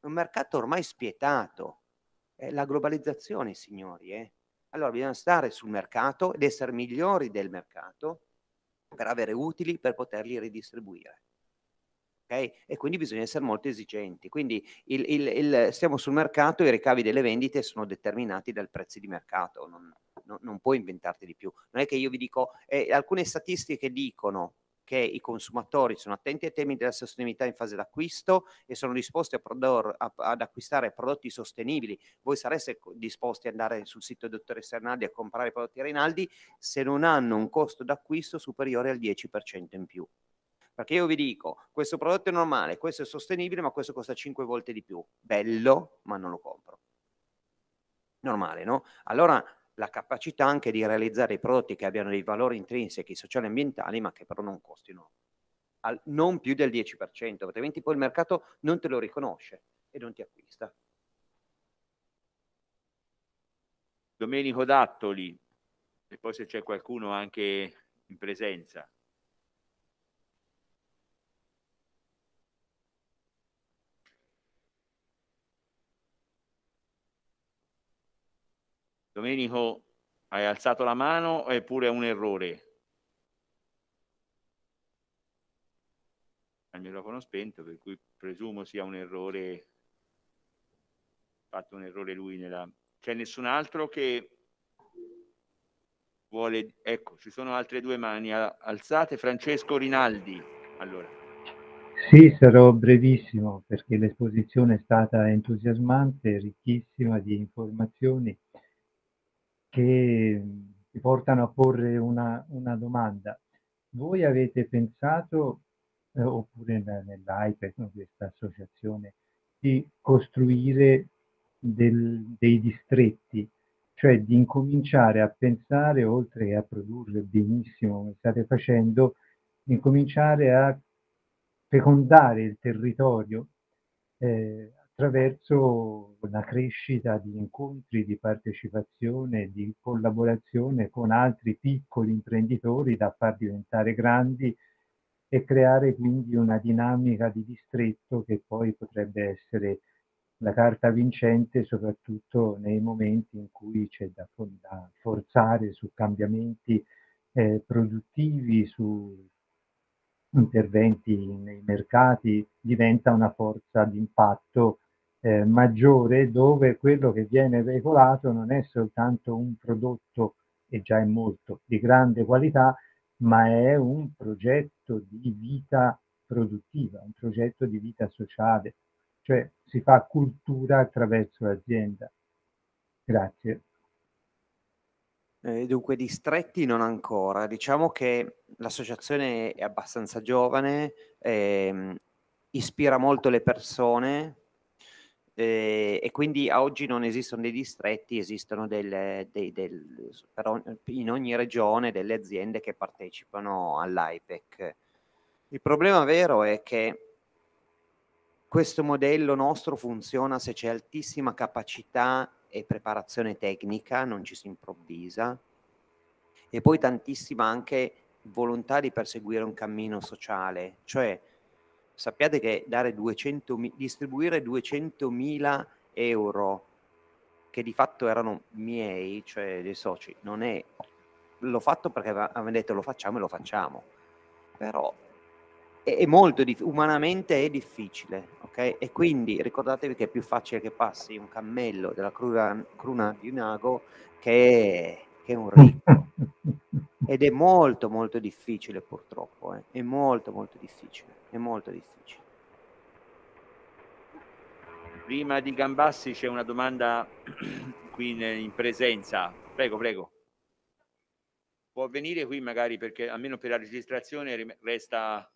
È un mercato ormai spietato. È la globalizzazione, signori, eh? Allora bisogna stare sul mercato ed essere migliori del mercato per avere utili per poterli ridistribuire. Okay? E quindi bisogna essere molto esigenti. Quindi il, il, il, stiamo sul mercato, i ricavi delle vendite sono determinati dal prezzo di mercato, non, non, non puoi inventarti di più. Non è che io vi dico, eh, alcune statistiche dicono che i consumatori sono attenti ai temi della sostenibilità in fase d'acquisto e sono disposti a prodor, a, ad acquistare prodotti sostenibili. Voi sareste disposti ad andare sul sito del dottoressa Rinaldi a comprare prodotti Rinaldi se non hanno un costo d'acquisto superiore al 10% in più. Perché io vi dico, questo prodotto è normale, questo è sostenibile, ma questo costa 5 volte di più. Bello, ma non lo compro. Normale, no? Allora la capacità anche di realizzare i prodotti che abbiano dei valori intrinseci sociali e ambientali, ma che però non costino al, non più del 10%, altrimenti poi il mercato non te lo riconosce e non ti acquista. Domenico Dattoli, e poi se c'è qualcuno anche in presenza. Domenico, hai alzato la mano eppure è un errore? il microfono spento, per cui presumo sia un errore, fatto un errore lui nella... C'è nessun altro che vuole... Ecco, ci sono altre due mani alzate. Francesco Rinaldi, allora. Sì, sarò brevissimo perché l'esposizione è stata entusiasmante, ricchissima di informazioni che ti portano a porre una, una domanda. Voi avete pensato, eh, oppure nell'AIPE, in questa associazione, di costruire del, dei distretti, cioè di incominciare a pensare, oltre a produrre benissimo come state facendo, incominciare a fecondare il territorio eh, attraverso la crescita di incontri, di partecipazione, di collaborazione con altri piccoli imprenditori da far diventare grandi e creare quindi una dinamica di distretto che poi potrebbe essere la carta vincente soprattutto nei momenti in cui c'è da, forzare su cambiamenti eh, produttivi, su interventi nei mercati, diventa una forza d'impatto eh, maggiore dove quello che viene veicolato non è soltanto un prodotto, e già è molto, di grande qualità, ma è un progetto di vita produttiva, un progetto di vita sociale, cioè si fa cultura attraverso l'azienda. Grazie. Eh, dunque, distretti non ancora. Diciamo che l'associazione è abbastanza giovane, ehm, ispira molto le persone eh, e quindi a oggi non esistono dei distretti, esistono delle, dei, del, però in ogni regione delle aziende che partecipano all'IPEC. Il problema vero è che questo modello nostro funziona se c'è altissima capacità e preparazione tecnica, non ci si improvvisa, e poi tantissima anche volontà di perseguire un cammino sociale, cioè sappiate che dare 200, distribuire 200.000 euro che di fatto erano miei, cioè dei soci, non è l'ho fatto perché avevano detto lo facciamo e lo facciamo. Però è, è molto dif- umanamente è difficile, ok? E quindi ricordatevi che è più facile che passi un cammello della cruna, cruna di un ago che, che un *laughs* ricco. Ed è molto molto difficile purtroppo, eh. è molto molto difficile, è molto difficile. Prima di Gambassi c'è una domanda *clears throat* qui in, in presenza. Prego, prego. Può venire qui magari perché almeno per la registrazione resta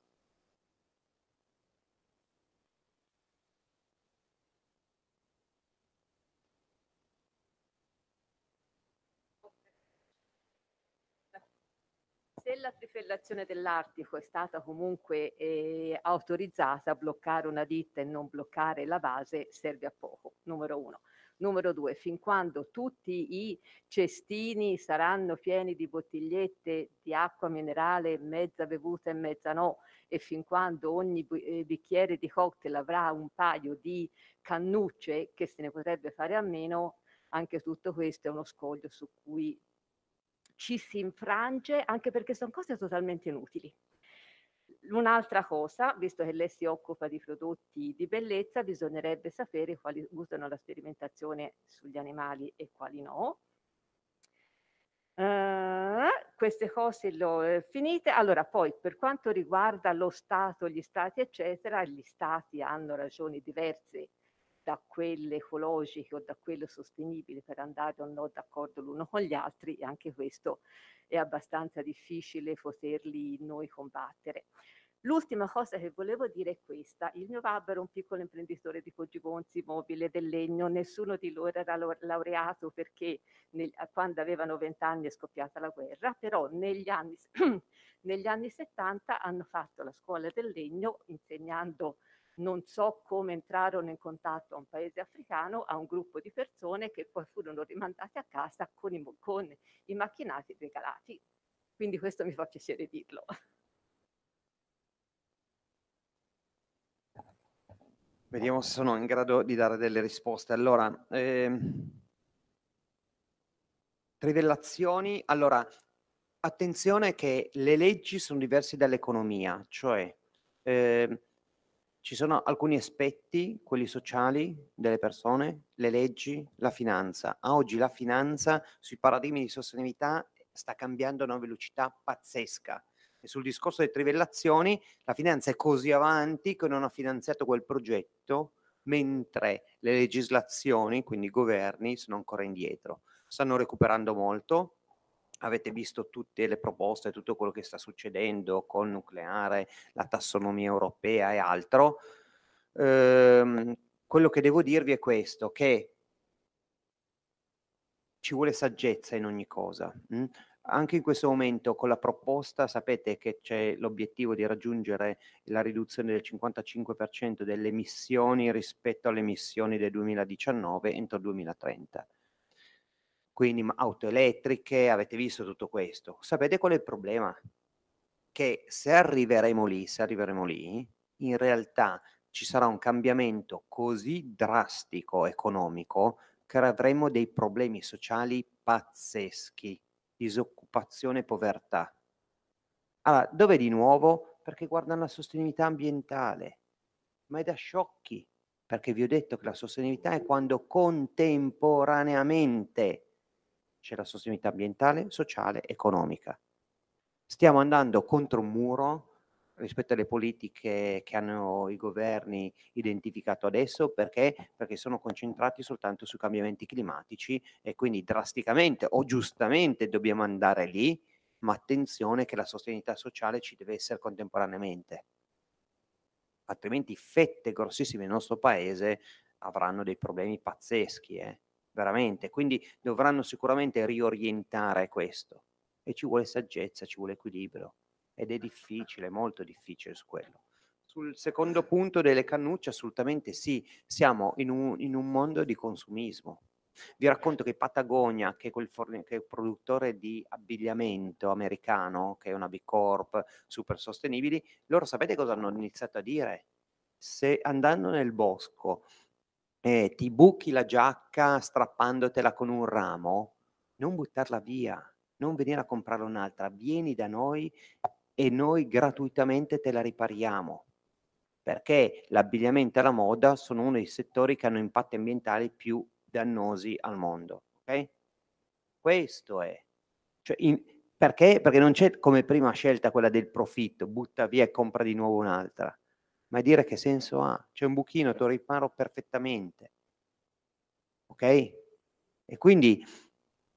se la trifilazione dell'Artico è stata comunque eh, autorizzata, a bloccare una ditta e non bloccare la base serve a poco, numero uno. Numero due, fin quando tutti i cestini saranno pieni di bottigliette di acqua minerale, mezza bevuta e mezza no, e fin quando ogni eh, bicchiere di cocktail avrà un paio di cannucce che se ne potrebbe fare a meno, anche tutto questo è uno scoglio su cui ci si infrange anche perché sono cose totalmente inutili. Un'altra cosa, visto che lei si occupa di prodotti di bellezza, bisognerebbe sapere quali usano la sperimentazione sugli animali e quali no. Uh, queste cose le eh, finite. Allora, poi per quanto riguarda lo Stato, gli Stati, eccetera, gli Stati hanno ragioni diverse da quelle ecologiche o da quelle sostenibili per andare o no d'accordo l'uno con gli altri e anche questo è abbastanza difficile poterli noi combattere. L'ultima cosa che volevo dire è questa. Il mio babbo era un piccolo imprenditore di Poggiponzi mobile del legno, nessuno di loro era laureato perché nel, quando avevano vent'anni è scoppiata la guerra, però negli anni, *clears throat* negli anni 70 hanno fatto la scuola del legno insegnando non so come entrarono in contatto a un paese africano, a un gruppo di persone che poi furono rimandate a casa con i, con i macchinati regalati. Quindi questo mi fa piacere dirlo. Vediamo se sono in grado di dare delle risposte. Allora, ehm, trivellazioni. Allora, attenzione che le leggi sono diverse dall'economia, cioè eh, ci sono alcuni aspetti, quelli sociali delle persone, le leggi, la finanza. A oggi la finanza sui paradigmi di sostenibilità sta cambiando a una velocità pazzesca. E sul discorso delle trivellazioni, la finanza è così avanti che non ha finanziato quel progetto, mentre le legislazioni, quindi i governi, sono ancora indietro. Stanno recuperando molto, avete visto tutte le proposte, tutto quello che sta succedendo con il nucleare, la tassonomia europea e altro. Ehm, quello che devo dirvi è questo, che ci vuole saggezza in ogni cosa. Mh? Anche in questo momento con la proposta sapete che c'è l'obiettivo di raggiungere la riduzione del 55% delle emissioni rispetto alle emissioni del 2019 entro il 2030 quindi auto elettriche, avete visto tutto questo. Sapete qual è il problema? Che se arriveremo lì, se arriveremo lì, in realtà ci sarà un cambiamento così drastico economico che avremo dei problemi sociali pazzeschi, disoccupazione e povertà. Allora, dove di nuovo? Perché guardano la sostenibilità ambientale, ma è da sciocchi, perché vi ho detto che la sostenibilità è quando contemporaneamente c'è la sostenibilità ambientale, sociale, economica. Stiamo andando contro un muro rispetto alle politiche che hanno i governi identificato adesso perché? perché sono concentrati soltanto sui cambiamenti climatici e quindi drasticamente o giustamente dobbiamo andare lì, ma attenzione che la sostenibilità sociale ci deve essere contemporaneamente. altrimenti fette grossissime del nostro paese avranno dei problemi pazzeschi, eh? Veramente. Quindi dovranno sicuramente riorientare questo e ci vuole saggezza, ci vuole equilibrio ed è difficile, molto difficile su quello. Sul secondo punto delle cannucce, assolutamente sì, siamo in un, in un mondo di consumismo. Vi racconto che Patagonia, che è, quel forn- che è il produttore di abbigliamento americano, che è una B Corp super sostenibili, loro sapete cosa hanno iniziato a dire? Se andando nel bosco eh, ti buchi la giacca strappandotela con un ramo, non buttarla via, non venire a comprare un'altra, vieni da noi e noi gratuitamente te la ripariamo. Perché l'abbigliamento e la moda sono uno dei settori che hanno impatti ambientali più dannosi al mondo. Ok? Questo è. Cioè, in, perché? Perché non c'è come prima scelta quella del profitto, butta via e compra di nuovo un'altra ma dire che senso ha? C'è un buchino, te lo riparo perfettamente. Ok? E quindi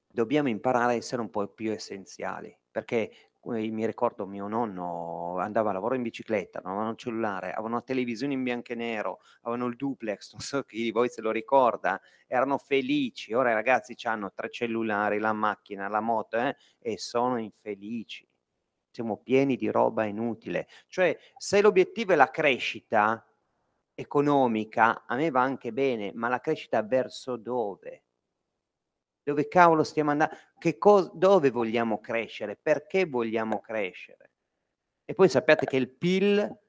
dobbiamo imparare a essere un po' più essenziali, perché eh, mi ricordo mio nonno andava a lavoro in bicicletta, non avevano un cellulare, avevano una televisione in bianco e nero, avevano il duplex, non so chi di voi se lo ricorda, erano felici. Ora i ragazzi hanno tre cellulari, la macchina, la moto eh, e sono infelici siamo pieni di roba inutile. Cioè, se l'obiettivo è la crescita economica, a me va anche bene, ma la crescita verso dove? Dove cavolo stiamo andando? Cosa, dove vogliamo crescere? Perché vogliamo crescere? E poi sappiate che il PIL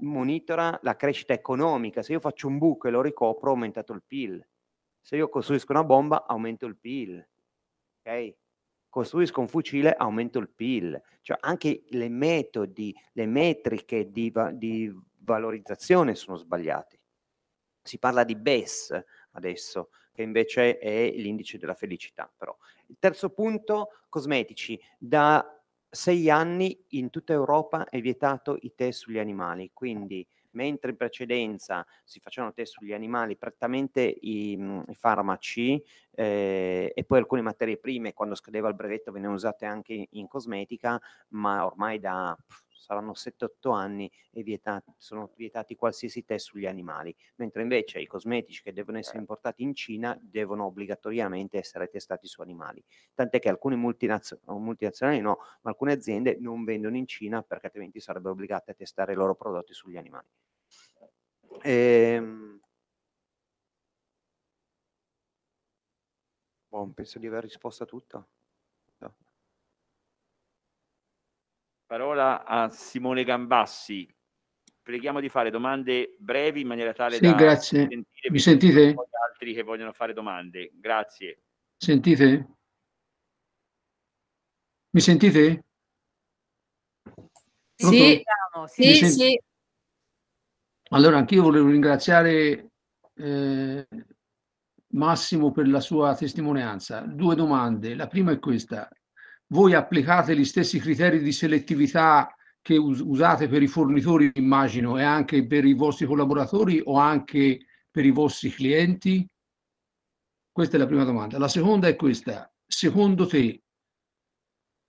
monitora la crescita economica. Se io faccio un buco e lo ricopro, ho aumentato il PIL. Se io costruisco una bomba, aumento il PIL. Ok? Costruisco un fucile, aumento il PIL. Cioè anche le metodi, le metriche di, di valorizzazione sono sbagliate. Si parla di BES adesso, che invece è l'indice della felicità. Però. Il terzo punto, cosmetici. Da sei anni in tutta Europa è vietato i test sugli animali, quindi mentre in precedenza si facevano test sugli animali, prettamente i, i farmaci eh, e poi alcune materie prime, quando scadeva il brevetto, venivano usate anche in, in cosmetica, ma ormai da saranno 7-8 anni e vietati, sono vietati qualsiasi test sugli animali, mentre invece i cosmetici che devono essere importati in Cina devono obbligatoriamente essere testati su animali. Tant'è che alcune multinazio- multinazionali no, ma alcune aziende non vendono in Cina perché altrimenti sarebbero obbligate a testare i loro prodotti sugli animali. Ehm... Bon, penso di aver risposto a tutto. No. Parola a Simone Gambassi. Preghiamo di fare domande brevi in maniera tale sì, da grazie. sentire Mi sentite? Altri che vogliono fare domande. Grazie. Sentite? Mi sentite? Sì, sì, sì, sì. Allora, anch'io volevo ringraziare eh, Massimo per la sua testimonianza. Due domande. La prima è questa. Voi applicate gli stessi criteri di selettività che us- usate per i fornitori, immagino, e anche per i vostri collaboratori o anche per i vostri clienti? Questa è la prima domanda. La seconda è questa. Secondo te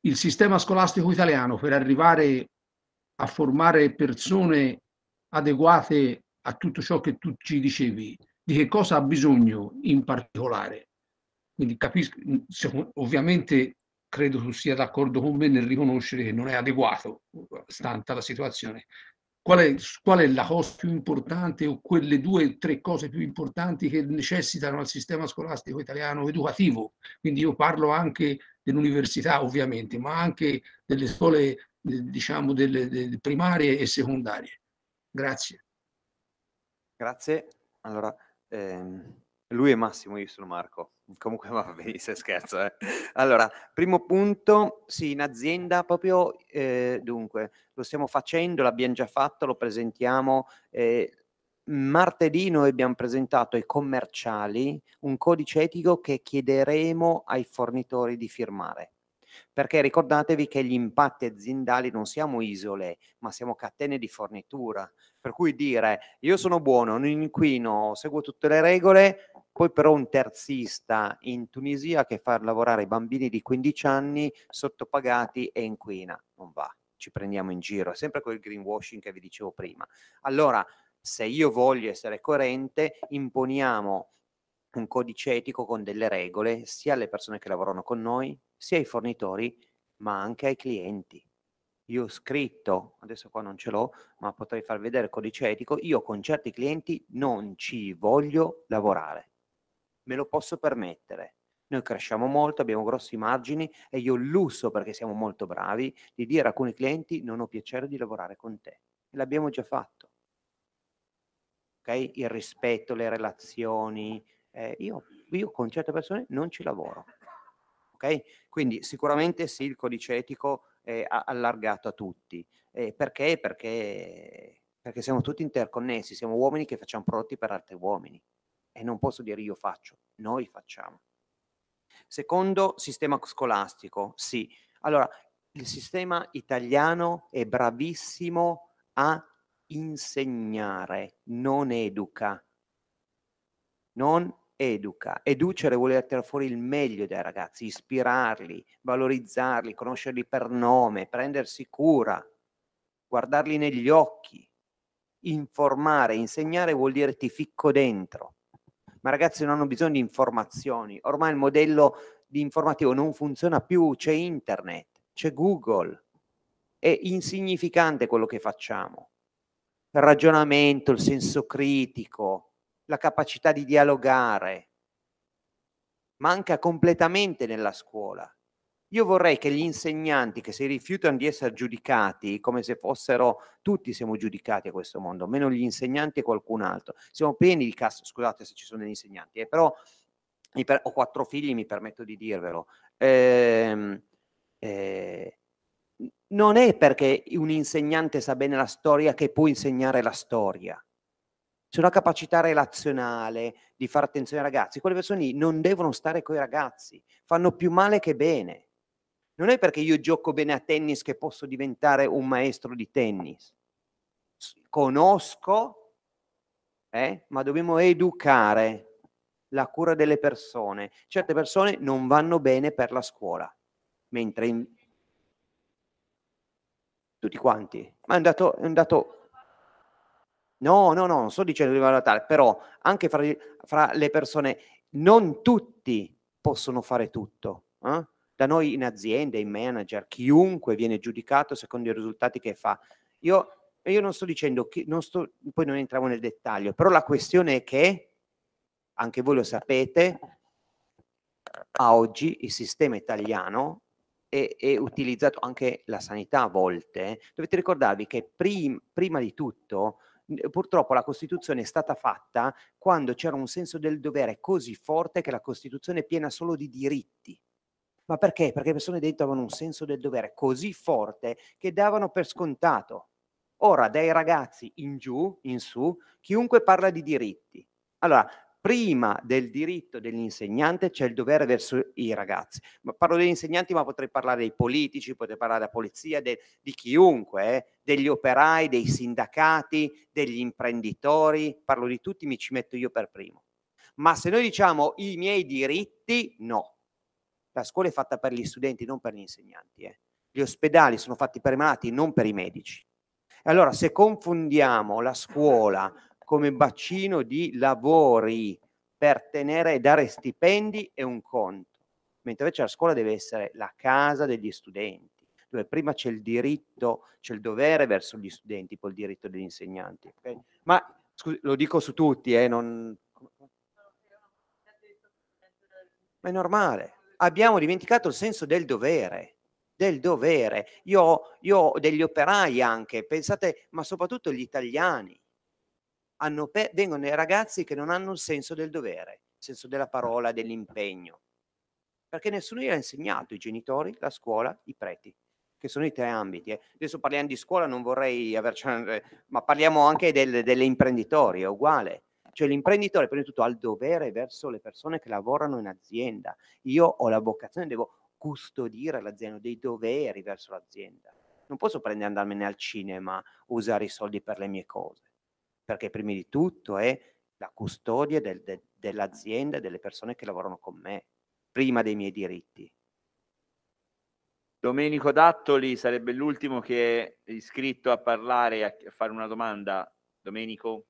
il sistema scolastico italiano per arrivare a formare persone adeguate a tutto ciò che tu ci dicevi, di che cosa ha bisogno in particolare. Quindi capisco, ovviamente credo tu sia d'accordo con me nel riconoscere che non è adeguato, stante la situazione. Qual è, qual è la cosa più importante o quelle due o tre cose più importanti che necessitano al sistema scolastico italiano educativo? Quindi io parlo anche dell'università ovviamente, ma anche delle scuole eh, diciamo delle, delle primarie e secondarie. Grazie. Grazie. Allora, ehm, lui è Massimo, io sono Marco. Comunque *laughs* va benissimo, scherzo. Eh. Allora, primo punto, sì, in azienda proprio, eh, dunque, lo stiamo facendo, l'abbiamo già fatto, lo presentiamo. Eh, martedì noi abbiamo presentato ai commerciali un codice etico che chiederemo ai fornitori di firmare perché ricordatevi che gli impatti aziendali non siamo isole, ma siamo catene di fornitura. Per cui dire io sono buono, non inquino, seguo tutte le regole, poi però un terzista in Tunisia che fa lavorare i bambini di 15 anni sottopagati e inquina, non va. ci prendiamo in giro, è sempre quel greenwashing che vi dicevo prima. Allora, se io voglio essere coerente, imponiamo un codice etico con delle regole sia alle persone che lavorano con noi, sia ai fornitori, ma anche ai clienti. Io ho scritto, adesso qua non ce l'ho, ma potrei far vedere il codice etico, io con certi clienti non ci voglio lavorare. Me lo posso permettere. Noi cresciamo molto, abbiamo grossi margini e io lusso, perché siamo molto bravi, di dire a alcuni clienti non ho piacere di lavorare con te. L'abbiamo già fatto. Okay? Il rispetto, le relazioni. Eh, io, io con certe persone non ci lavoro. Okay? Quindi sicuramente sì, il codice etico è allargato a tutti. Eh, perché? perché? Perché siamo tutti interconnessi, siamo uomini che facciamo prodotti per altri uomini. E non posso dire io faccio, noi facciamo. Secondo sistema scolastico, sì. Allora, il sistema italiano è bravissimo a insegnare, non educa. Non educa. Educere vuole tirare fuori il meglio dai ragazzi, ispirarli, valorizzarli, conoscerli per nome, prendersi cura, guardarli negli occhi. Informare, insegnare vuol dire ti ficco dentro. Ma ragazzi non hanno bisogno di informazioni. Ormai il modello di informativo non funziona più, c'è internet, c'è Google. È insignificante quello che facciamo. Il ragionamento, il senso critico, la capacità di dialogare. Manca completamente nella scuola. Io vorrei che gli insegnanti che si rifiutano di essere giudicati come se fossero tutti siamo giudicati a questo mondo, meno gli insegnanti e qualcun altro. Siamo pieni di cassa, scusate se ci sono degli insegnanti, eh, però per, ho quattro figli, mi permetto di dirvelo. Eh, eh, non è perché un insegnante sa bene la storia che può insegnare la storia c'è una capacità relazionale di fare attenzione ai ragazzi. Quelle persone lì non devono stare con i ragazzi, fanno più male che bene. Non è perché io gioco bene a tennis che posso diventare un maestro di tennis. Conosco, eh, ma dobbiamo educare la cura delle persone. Certe persone non vanno bene per la scuola, mentre in... tutti quanti. Ma è un dato, è un dato No, no, no, non sto dicendo di valutare, però anche fra, fra, le persone, non tutti possono fare tutto. Eh? Da noi in aziende, in manager, chiunque viene giudicato secondo i risultati che fa. Io, io non sto dicendo, che, non sto, poi non entriamo nel dettaglio, però la questione è che, anche voi lo sapete, a oggi il sistema italiano è, utilizzato, anche la sanità a volte, dovete ricordarvi che prim, prima di tutto purtroppo la Costituzione è stata fatta quando c'era un senso del dovere così forte che la Costituzione è piena solo di diritti. Ma perché? Perché le persone dentro avevano un senso del dovere così forte che davano per scontato. Ora, dai ragazzi in giù, in su, chiunque parla di diritti. Allora, prima del diritto dell'insegnante c'è il dovere verso i ragazzi. Ma parlo degli insegnanti, ma potrei parlare dei politici, potrei parlare della polizia, de, di chiunque, eh, degli operai, dei sindacati, degli imprenditori, parlo di tutti, mi ci metto io per primo. Ma se noi diciamo i miei diritti, no. La scuola è fatta per gli studenti, non per gli insegnanti. Eh. Gli ospedali sono fatti per i malati, non per i medici. Allora, se confondiamo la scuola come bacino di lavori per tenere e dare stipendi è un conto, mentre invece la scuola deve essere la casa degli studenti, dove prima c'è il diritto, c'è il dovere verso gli studenti, poi il diritto degli insegnanti. Okay? Ma scusi, lo dico su tutti, eh, non... ma è normale. Abbiamo dimenticato il senso del dovere del dovere. Io, io ho degli operai anche, pensate, ma soprattutto gli italiani pe- vengono dei ragazzi che non hanno il senso del dovere, il senso della parola, dell'impegno. Perché nessuno gli ha insegnato, i genitori, la scuola, i preti, che sono i tre ambiti. Eh. Adesso parliamo di scuola, non vorrei avercene, ma parliamo anche del, delle imprenditori, è uguale. Cioè l'imprenditore prima di tutto ha il dovere verso le persone che lavorano in azienda. Io ho la vocazione, devo custodire l'azienda, ho dei doveri verso l'azienda. Non posso prendere e andarmene al cinema, usare i soldi per le mie cose perché prima di tutto è la custodia del, de, dell'azienda e delle persone che lavorano con me, prima dei miei diritti. Domenico Dattoli sarebbe l'ultimo che è iscritto a parlare, a fare una domanda. Domenico?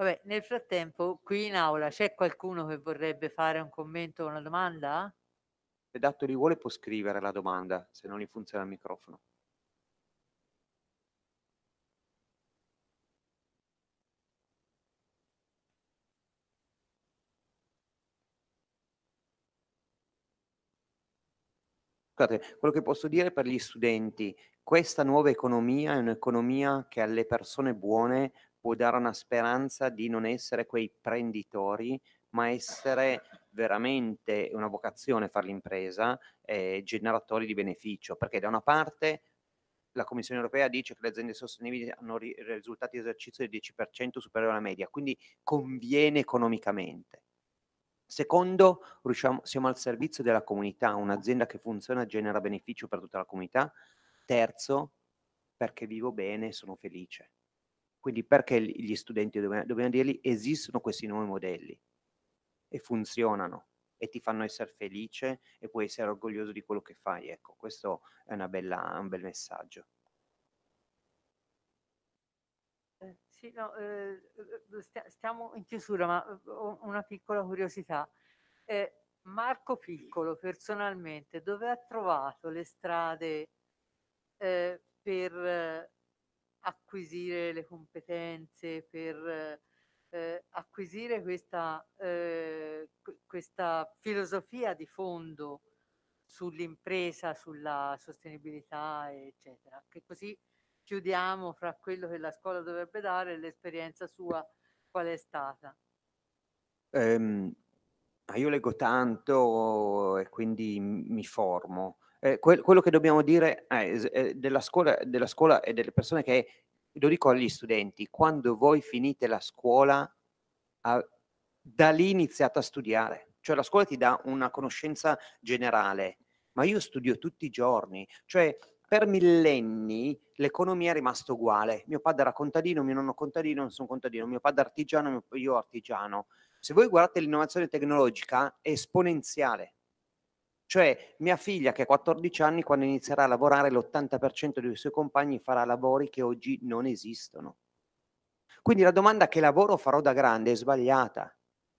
Vabbè, nel frattempo, qui in aula c'è qualcuno che vorrebbe fare un commento o una domanda? Se Dattoli vuole può scrivere la domanda, se non gli funziona il microfono. Scusate, quello che posso dire per gli studenti, questa nuova economia è un'economia che alle persone buone può dare una speranza di non essere quei prenditori, ma essere veramente una vocazione fare l'impresa, eh, generatori di beneficio, perché da una parte la Commissione europea dice che le aziende sostenibili hanno ri- risultati di esercizio del 10% superiore alla media, quindi conviene economicamente. Secondo, siamo al servizio della comunità, un'azienda che funziona genera beneficio per tutta la comunità. Terzo, perché vivo bene, sono felice. Quindi perché gli studenti dobbiamo, dobbiamo dirgli esistono questi nuovi modelli e funzionano e ti fanno essere felice e puoi essere orgoglioso di quello che fai. Ecco, questo è bella, un bel messaggio. Eh, sì, no, eh, stiamo in chiusura, ma ho una piccola curiosità. Eh, Marco Piccolo, personalmente, dove ha trovato le strade eh, per acquisire le competenze, per eh, acquisire questa, eh, questa filosofia di fondo sull'impresa, sulla sostenibilità, eccetera. Che così chiudiamo fra quello che la scuola dovrebbe dare e l'esperienza sua qual è stata. Um, io leggo tanto e quindi mi formo. Eh, que- quello che dobbiamo dire eh, della, scuola, della scuola e delle persone che lo dico agli studenti, quando voi finite la scuola, a, da lì iniziate a studiare. Cioè la scuola ti dà una conoscenza generale, ma io studio tutti i giorni. Cioè per millenni l'economia è rimasta uguale. Mio padre era contadino, mio nonno contadino, non sono contadino, mio padre artigiano, io artigiano. Se voi guardate l'innovazione tecnologica è esponenziale. Cioè mia figlia che ha 14 anni, quando inizierà a lavorare, l'80% dei suoi compagni farà lavori che oggi non esistono. Quindi la domanda che lavoro farò da grande è sbagliata,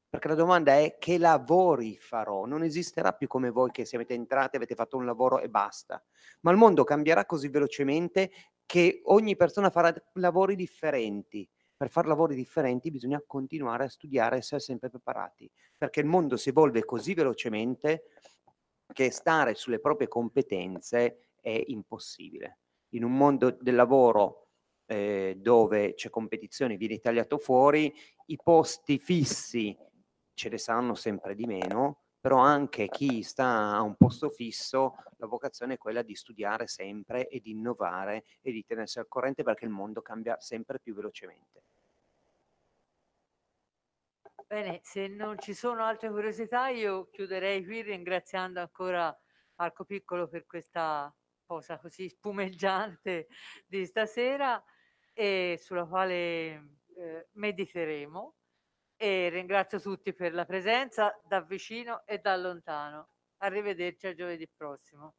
perché la domanda è che lavori farò. Non esisterà più come voi che siete entrati, avete fatto un lavoro e basta. Ma il mondo cambierà così velocemente che ogni persona farà lavori differenti. Per fare lavori differenti bisogna continuare a studiare e essere sempre preparati, perché il mondo si evolve così velocemente che stare sulle proprie competenze è impossibile. In un mondo del lavoro eh, dove c'è competizione, viene tagliato fuori, i posti fissi ce ne saranno sempre di meno, però anche chi sta a un posto fisso, la vocazione è quella di studiare sempre e di innovare e di tenersi al corrente perché il mondo cambia sempre più velocemente. Bene, se non ci sono altre curiosità, io chiuderei qui ringraziando ancora Marco Piccolo per questa cosa così spumeggiante di stasera e sulla quale eh, mediteremo. E ringrazio tutti per la presenza da vicino e da lontano. Arrivederci a giovedì prossimo.